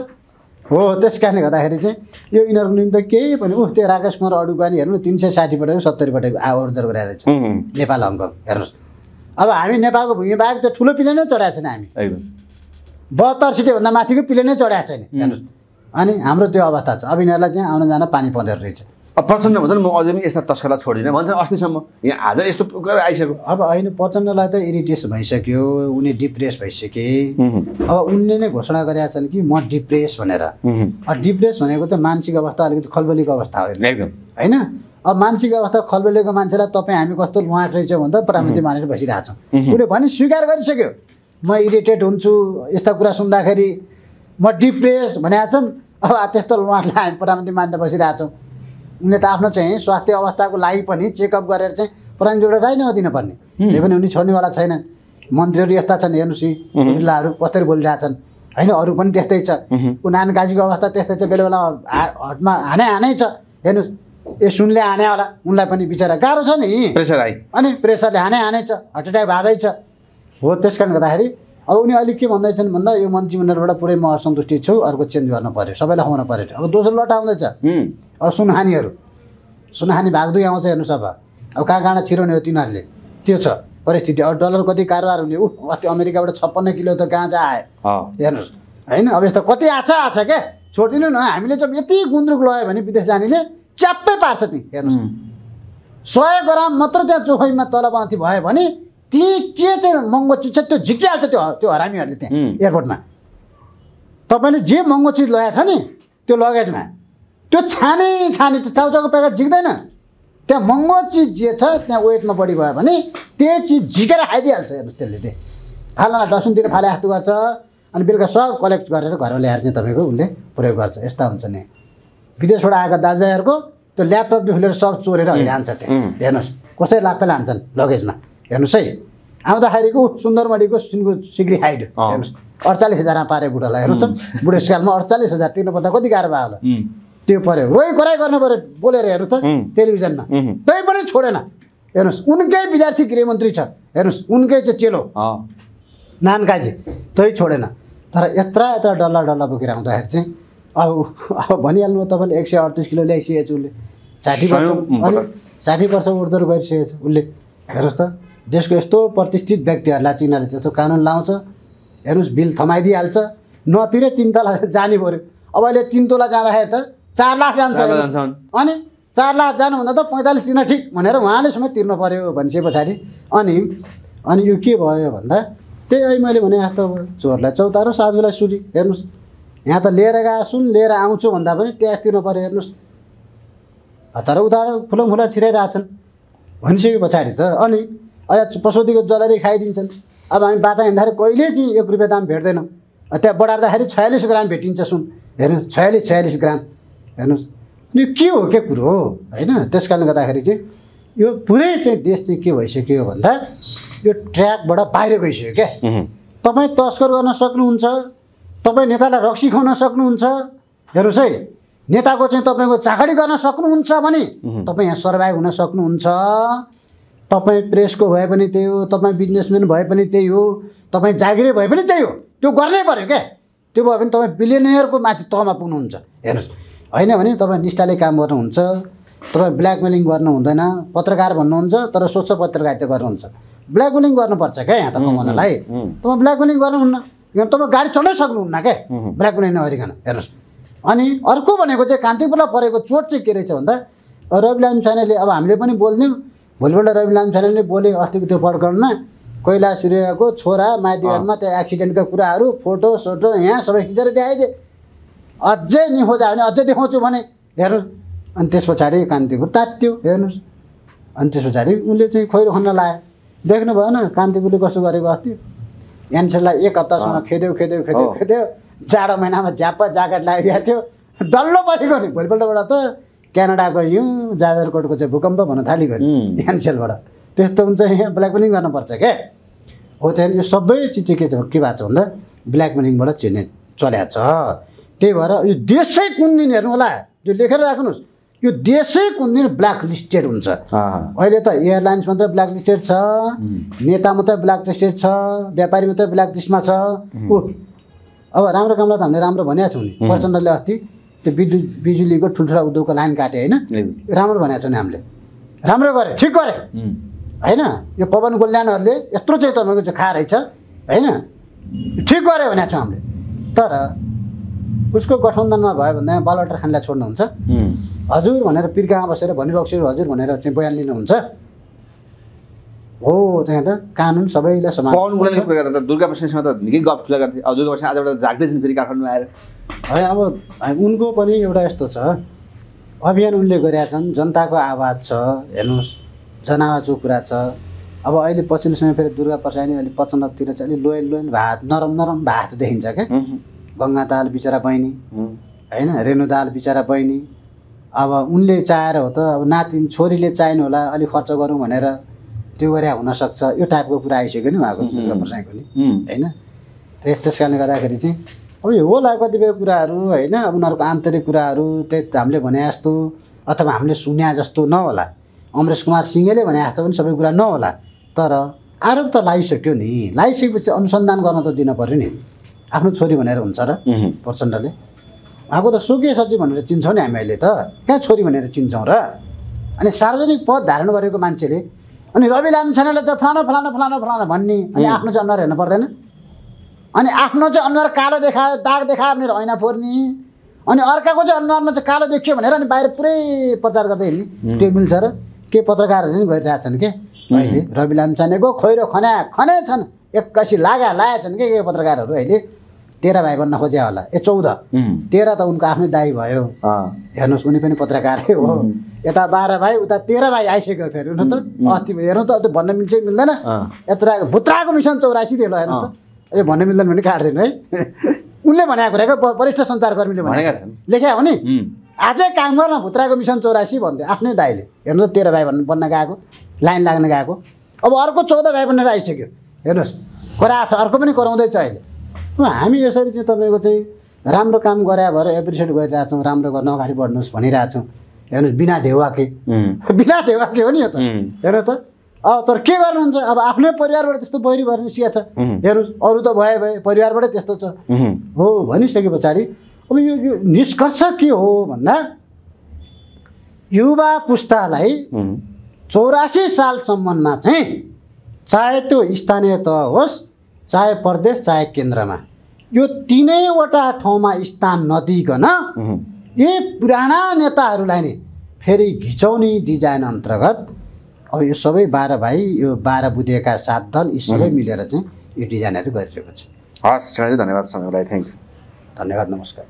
हो त्यस कारणले गर्दाखेरि चाहिँ यो यिनीहरूको निम्ति केही पनि ऊ त्यो राकेश कुमार अडुकानी हेर्नु तिन सय साठी पटक सत्तरी पटक आ ओर्जर गरेर रहेछ उम्, नेपाल हङकङ हेर्नुहोस्। अब हामी नेपालको भूमि बाहेक त्यो ठुलो प्लेन नै चढाएको छैन हामी। एकदम। बहत्तर सिटीभन्दा माथिको प्लेन नै चढाएको छैन हेर्नुहोस्। अनि हाम्रो त्यो अवस्था छ। अब यिनीहरूलाई चाहिँ आउन जान पानी पाउँदो रहेछ। अब प्रचण्ड भन्छ नि म अझै पनि यस्ता तस्करलाई छोड्दिनँ। भन्छ अस्तिसम्म यहाँ आज यस्तो गरेर आइसक्यो। अब होइन प्रचण्डलाई त इरिटेस भइसक्यो उनी डिप्रेस भइसके। अब उनले नै घोषणा गरेका छन् कि म डिप्रेस भनेर। अब डिप्रेस भनेको त मानसिक अवस्था अलिकति खलबलीको अवस्था हो। एकदम। होइन? अब मानसिक अवस्था खलबलेको मान्छेलाई तपाईँ हामी कस्तो लुहाट रहेछ भन्दा प्रधानमन्त्री मानेर बसिरहेछौँ। उसले भने स्वीकार गरिसक्यो। म इरिटेट हुन्छु यस्ता कुरा सुन्दाखेरि। म डिप्रेस भनेका छन्। अब त्यस्तो लुहाटलाई हामी प्रधानमन्त्री मानेर बसिरहेछौँ। उनले त आफ्नो चाहिँ स्वास्थ्य अवस्थाको लागि पनि चेकअप गरेर चाहिँ प्रधानमन्त्रीबाट राजीनामा दिनुपर्ने हुँ। त्यही पनि उनी छोड्नेवाला छैनन्। मन्त्रीहरू यस्ता छन् हेर्नुहोस् यी बिल्लाहरू कसरी बोलिरहेछन् होइन अरू पनि त्यस्तै छ। ऊ नानी काजीको अवस्था त्यस्तै छ बेला बेला हटमा हाने हानै छ। हेर्नुहोस् ए सुनले हाने होला। उनलाई पनि बिचरा गाह्रो छ नि। प्रेसर आइ अनि प्रेसरले हाने हानै छ हार्ट एट्याक भएकै छ। हो त्यस कारणले गर्दाखेरि अब उनी अहिले के भन्दैछन् भन्दा यो मन्त्रीमण्डलबाट पुरै म असन्तुष्टि छु अर्को चेन्ज गर्न पऱ्यो सबैलाई खुवाउनु पऱ्यो अब दोस्रो लट आउँदैछ सुनहानीहरू सुनहानी भाग्दै आउँछ हेर्नुहोस् अब अब कहाँ कहाँ छिराउने हो तिनीहरूले? त्यो छ। परिस्थिति। अब डलर कति कारोबार हुने? ऊ अस्ति अमेरिकाबाट छप्पन्न किलो त गाँजा आयो? हेर्नुहोस्। होइन? अब यस्तो कति आछ आछ क्या छोडिदिनु न। हामीले चाहिँ यति गुन्द्रुक लगायो भने विदेश जानेले च्याप्पै पार्छ ती। हेर्नुहोस्। सय ग्राम मात्र त्यहाँ चोखैमा तलमाथि भयो भने ती के चाहिँ महँगो चिज छ त्यो झिक्किहाल्छ त्यो त्यो हरामीहरूले त्यहाँ. एयरपोर्टमा। तपाईँले जे महँगो चिज लगाएको छ नि त्यो लगेजमा त्यो छाने छाने त्यो चाउचाउको प्याकेट झिक्दैन। त्यहाँ महँगो चिज जे छ त्यहाँ वेटमा बढी भयो भने त्यो चिज झिकेर खाइदिइहाल्छ। हेर्नुहोस् त्यसले चाहिँ फाल्न डस्टबिनतिर फाले जस्तो गर्छ अनि बेलुका सब कलेक्ट गरेर घरमा ल्याएर चाहिँ तपाईँको उसले प्रयोग गर्छ। यस्ता हुन्छ नि। विदेशबाट आएका दाजुभाइहरूको त्यो ल्यापटपदेखि लिएर सब चोरेर अहिले हान्छ त्यहाँ. हेर्नुहोस् कसै लात्ता लान्छन् लगेजमा। हेर्नुहोस् है। आउँदाखेरिको सुन्दरमणिको सिनको सिग्री हाइड अँ। हेर्नुहोस् अडचालिस हजारमा पारे बुढालाई। हेर्नुहोस् त बुढेसकालमा अडचालिस हजार तिर्नुपर्दा कति गाह्रो भयो होला। त्यो पऱ्यो। रोइ कराइ गर्नु पऱ्यो बोलेर हेर्नु त. टेलिभिजनमा। उम्. तै पनि छोडेन। हेर्नुहोस् उनकै विद्यार्थी गृहमन्त्री छ। हेर्नुहोस् उनकै चाहिँ चेलो। नानकाजी तै छोडेन। तर यत्र यत्र डल्ला डल्ला बोकेर आउँदाखेरि चाहिँ अब अब भनिहाल्नु तपाईँले एक सय अडतिस किलो ल्याइसकेको छ उसले। साठी वर्ष। साठी वर्ष उर्दो गरिसकेको छ उसले। हेर्नुहोस् त देशको यस्तो प्रतिष्ठित व्यक्तिहरूलाई चाहिँ यिनीहरूले त्यस्तो कानुन लाउँछ। हेर्नुहोस् बिल थमाइदिइहाल्छ। नतिरै तिन तला जाने पऱ्यो। अब अहिले तिन तोला जाँदाखेरि त चार लाख जान्छ। अनि चार लाख जानुभन्दा त पैँतालिस तिर्न ठिक भनेर उहाँले समेत तिर्नु पऱ्यो भनिसके पछाडि। अनि अनि यो के भयो भन्दा त्यही अहिले मैले भने अब चोरलाई चौतारो साधुलाई सुली हेर्नुहोस्। यहाँ त लिएर गएको सुन लिएर आउँछु भन्दा पनि ट्याक्स तिर्नु पऱ्यो हेर्नुहोस्। हतार उतार फुलो फुला छिराइरहेछन्। भनिसके पछाडि त अनि अहिले पशुपतिको जलरी खाइदिन्छन्। अब हामी बाटो हिँड्दाखेरि कहिले चाहिँ एक रुपियाँ दाम भेट्दैनौँ। त्यहाँ बढार्दाखेरि छयालिस ग्राम भेटिन्छ सुन। हेर्नु छयालिस छयालिस ग्राम। हेर्नुहोस्। यो के हो के कुरो हो? होइन त्यस कारणले गर्दाखेरि चाहिँ यो पुरै चाहिँ देश चाहिँ के भइसक्यो भन्दा यो ट्र्याकबाट बाहिर गइसक्यो क्या। तपाईँ तस्कर गर्न सक्नुहुन्छ तपाईँ नेतालाई रक्सी खुवाउन सक्नुहुन्छ। हेर्नुहोस् है नेताको चाहिँ तपाईँको चाकरी गर्न सक्नुहुन्छ भने तपाईँ यहाँ सर्भाइभ हुन सक्नुहुन्छ। तपाईँ प्रेसको भए पनि त्यही हो तपाईँ बिजनेसम्यान भए पनि त्यही हो तपाईँ जागिरे भए पनि त्यही हो। त्यो गर्नै पऱ्यो क्या। त्यो भयो भने तपाईँ बिलियनियरको माथि तहमा पुग्नुहुन्छ। हेर्नुहोस् होइन भने तपाईँ निष्ठाले काम गर्नुहुन्छ तपाईँ ब्ल्याकमेलिङ गर्नु हुँदैन पत्रकार भन्नुहुन्छ तर स्वच्छ पत्रकारिता गर्नुहुन्छ। ब्ल्याकमेलिङ गर्नुपर्छ क्या यहाँ त कमाउनलाई. तपाईँ ब्ल्याकमेलिङ गर्नुहुन्न यहाँ तपाईँ गाडी चढ्नै सक्नुहुन्न क्या. ब्ल्याकमेलिङ नगरिकन हेर्नुहोस्। अनि अर्को भनेको चाहिँ कान्तिपुरलाई परेको चोट चाहिँ के रहेछ भन्दा रवि लाम छानेले अब हामीले पनि बोल्थ्यौँ भोलिपल्ट रवि लाम छानेले बोले अस्तिको त्यो प्रकरणमा कैलाश सूर्यको छोरा माइतीहरूमा त्यो एक्सिडेन्टका कुराहरू फोटो सोटो यहाँ सबै खिचेर देखाइदिए। अझै निखोजा भने अझै देखाउँछु भने हेर्नुहोस् अनि त्यस पछाडि कान्तिपुर तात्यो हेर्नुहोस्। अनि त्यस पछाडि उसले चाहिँ खोइरो खन्न लायो। देख्नु भएन कान्तिपुरले कसो गरेको अस्ति? एनसेललाई एक हप्तासम्म। खेद्यो खेद्यो खेद्यो। खेद्यो। जाडो महिनामा झ्याप्प ज्याकेट लगाइदिएको थियो। डल्लो परेको नि। भोलिपल्टबाट त क्यानाडाको हिउँ जाजरकोटको चाहिँ भूकम्प भन्न थालेको नि. एनसेलबाट त्यस्तो हुन्छ यहाँ ब्ल्याकमेलिङ गर्नुपर्छ क्या हो त्यहाँदेखि यो सबै चिज चाहिँ के छ? के भएको छ भन्दा ब्ल्याकमेलिङबाट चिन्ने चल्या छ। त्यही भएर यो देशै कुन दिन हेर्नु होला। यो लेखेर राख्नुहोस्। यो देशै कुन दिन ब्ल्याक लिस्टेड हुन्छ अहिले त एयरलाइन्स मात्रै ब्ल्याक लिस्टेड छ नेता मात्रै ब्ल्याक लिस्टेड छ व्यापारी मात्रै ब्ल्याक लिस्टमा छ ऊ अब राम्रो कामलाई त हामीले राम्रो भनेको छौँ नि। प्रचण्डले अस्ति त्यो विद्युत बिजुलीको ठुल्ठुला उद्योगको लाइन काटे होइन। राम्रो भनेको छौँ नि हामीले। राम्रो गरे ठिक गरे। होइन? यो पवन कल्याणहरूले यत्रो चाहिँ तपाईँको चाहिँ खा रहेछ होइन? ठिक गऱ्यो भनेको छौँ हामीले। तर उसको गठबन्धनमा भयो भने बालवाटर खानलाई छोड्नुहुन्छ हजुर भनेर पिर्कामा बसेर भनिबक्सेर हजुर भनेर चाहिँ बयान लिनुहुन्छ। हो त्यहाँ त कानुन सबैलाई समान। दुर्गा त निकै गफ ठुला गर्थे। अब दुर्गा आजबाट जाग्दैछन् फेरि काठमाडौँमा आएर। है अब उनको पनि एउटा यस्तो छ। अभियान उनले गरेका छन्। जनताको आवाज छ हेर्नुहोस्। जनआवाजको कुरा छ। अब अहिले पछिल्लो समय फेरि दुर्गा प्रसाद अहिले पचहत्तरतिर चाहिँ अलिक लोयल लोयल भात नरम नरम भात देखिन्छ क्या। गङ्गा दाल बिचरा बहिनी। होइन? रेणु दाल बिचरा बहिनी। अब उनले चाहेर हो त अब नाति छोरीले चाहिनु होला अलिक खर्च गरौँ भनेर त्यो गरे हुनसक्छ। यो टाइपको कुरा आइसक्यो नि उहाँको प्रसाईको नि उम्, होइन? त्यस त्यस कारणले गर्दाखेरि चाहिँ अब यो होला कतिपय कुराहरू होइन? अब उनीहरूको आन्तरिक कुराहरू त्यही हामीले भने जस्तो अथवा हामीले सुने जस्तो नहोला। अमरेश कुमार सिंहले भने जस्तो पनि सबै कुरा नहोला। तर आरोप त लगाइसक्यो नि। लगाइसकेपछि अनुसन्धान गर्न त दिन पऱ्यो नि। आफ्नो छोरी भनेर हुन्छ र प्रचण्डले। आएको त स्वकीय सचिव भनेर चिन्छौँ नि हामी अहिले त। कहाँ छोरी भनेर चिन्छौँ र। अनि सार्वजनिक पद धारण गरेको मान्छेले अनि रवि लामिछानेले त फलाना फलाना फलाना फलाना भन्ने। अनि आफ्नो चाहिँ अनुहार हेर्नु पर्दैन। अनि आफ्नो चाहिँ अनुहार कालो देखायो दाग देखायो भनेर ऐना फोर्ने। अनि अर्काको चाहिँ अनुहारमा चाहिँ कालो देखियो भनेर अनि बाहिर पुरै प्रचार गर्दै हिँड्ने। त्यो मिल्छ र। के पत्रकारहरूले नि गरिरहेछन् के? अहिले रवि लामिछानेको खोइरो खन्या खने छन् एक्कासी लागा लागेछन् के के पत्रकारहरू अहिले? तेह्र भाइ बन्न खोज्या होला। ए चौध। तेह्र त उनको आफ्नै दाई भयो। हेर्नुहोस् उनी पनि पत्रकारै हो। यता बाह्र भाइ उता तेह्र भाइ आइसक्यो फेरि। हेर्नु त। अस्ति हेर्नु त त्यो भन्न मिल्छ मिल्दैन। यत्र भुत्राको मिसन चौरासी हेर्नु हेर्नु त। यो भन्न मिल्दैन भने काट्दैन है। उनले भनेको कुरा क्या वरिष्ठ सञ्चारकर्मीले भनेका छन्। लेख्या हो नि? आजै काम गर्न भुत्राको मिसन चौरासी भन्थ्यो आफ्नै दाइले हेर्नु त तेह्र भाइ भन्नु बन्न गएको। लाइन लाग्न गएको। अब अर्को चौध भाइ बनेर आइसक्यो। हेर्नुहोस्। कराएको छ अर्को पनि कराउँदैछ अहिले। अब हामी यसरी चाहिँ तपाईँको चाहिँ राम्रो काम गरे भएर एप्रिसिएट गरिरहेछौँ राम्रो गर्न अगाडि बढ्नुहोस् भनिरहेछौँ। हेर्नुहोस् बिना ढेउवाके उम्, बिना ढेउवाके हो नि यो त। हेर्नु त। अब तर के गर्नुहुन्छ? अब आफ्नै परिवारबाट त्यस्तो बहिरी भएर निस्किएको छ। हेर्नुहोस् अरू त भए भए परिवारबाटै त्यस्तो छ। हो भनिसके पछाडि अब यो यो निष्कर्ष के हो भन्दा युवा पुस्तालाई चौरासी सालसम्ममा चाहिँ चाहे त्यो स्थानीय तह होस् चाहे प्रदेश चाहे केन्द्रमा। यो तिनैवटा ठाउँमा स्थान नदिइकन यी पुराना नेताहरूलाई नै फेरि घिचाउने डिजाइन अन्तर्गत अब यो सबै बाह्र भाइ यो बाह्र बुधेका सात दल यी सबै मिलेर चाहिँ यो डिजाइनहरू गरिरहेको छ। हस् धन्यवाद समयलाई थ्याङ्क यू धन्यवाद नमस्कार।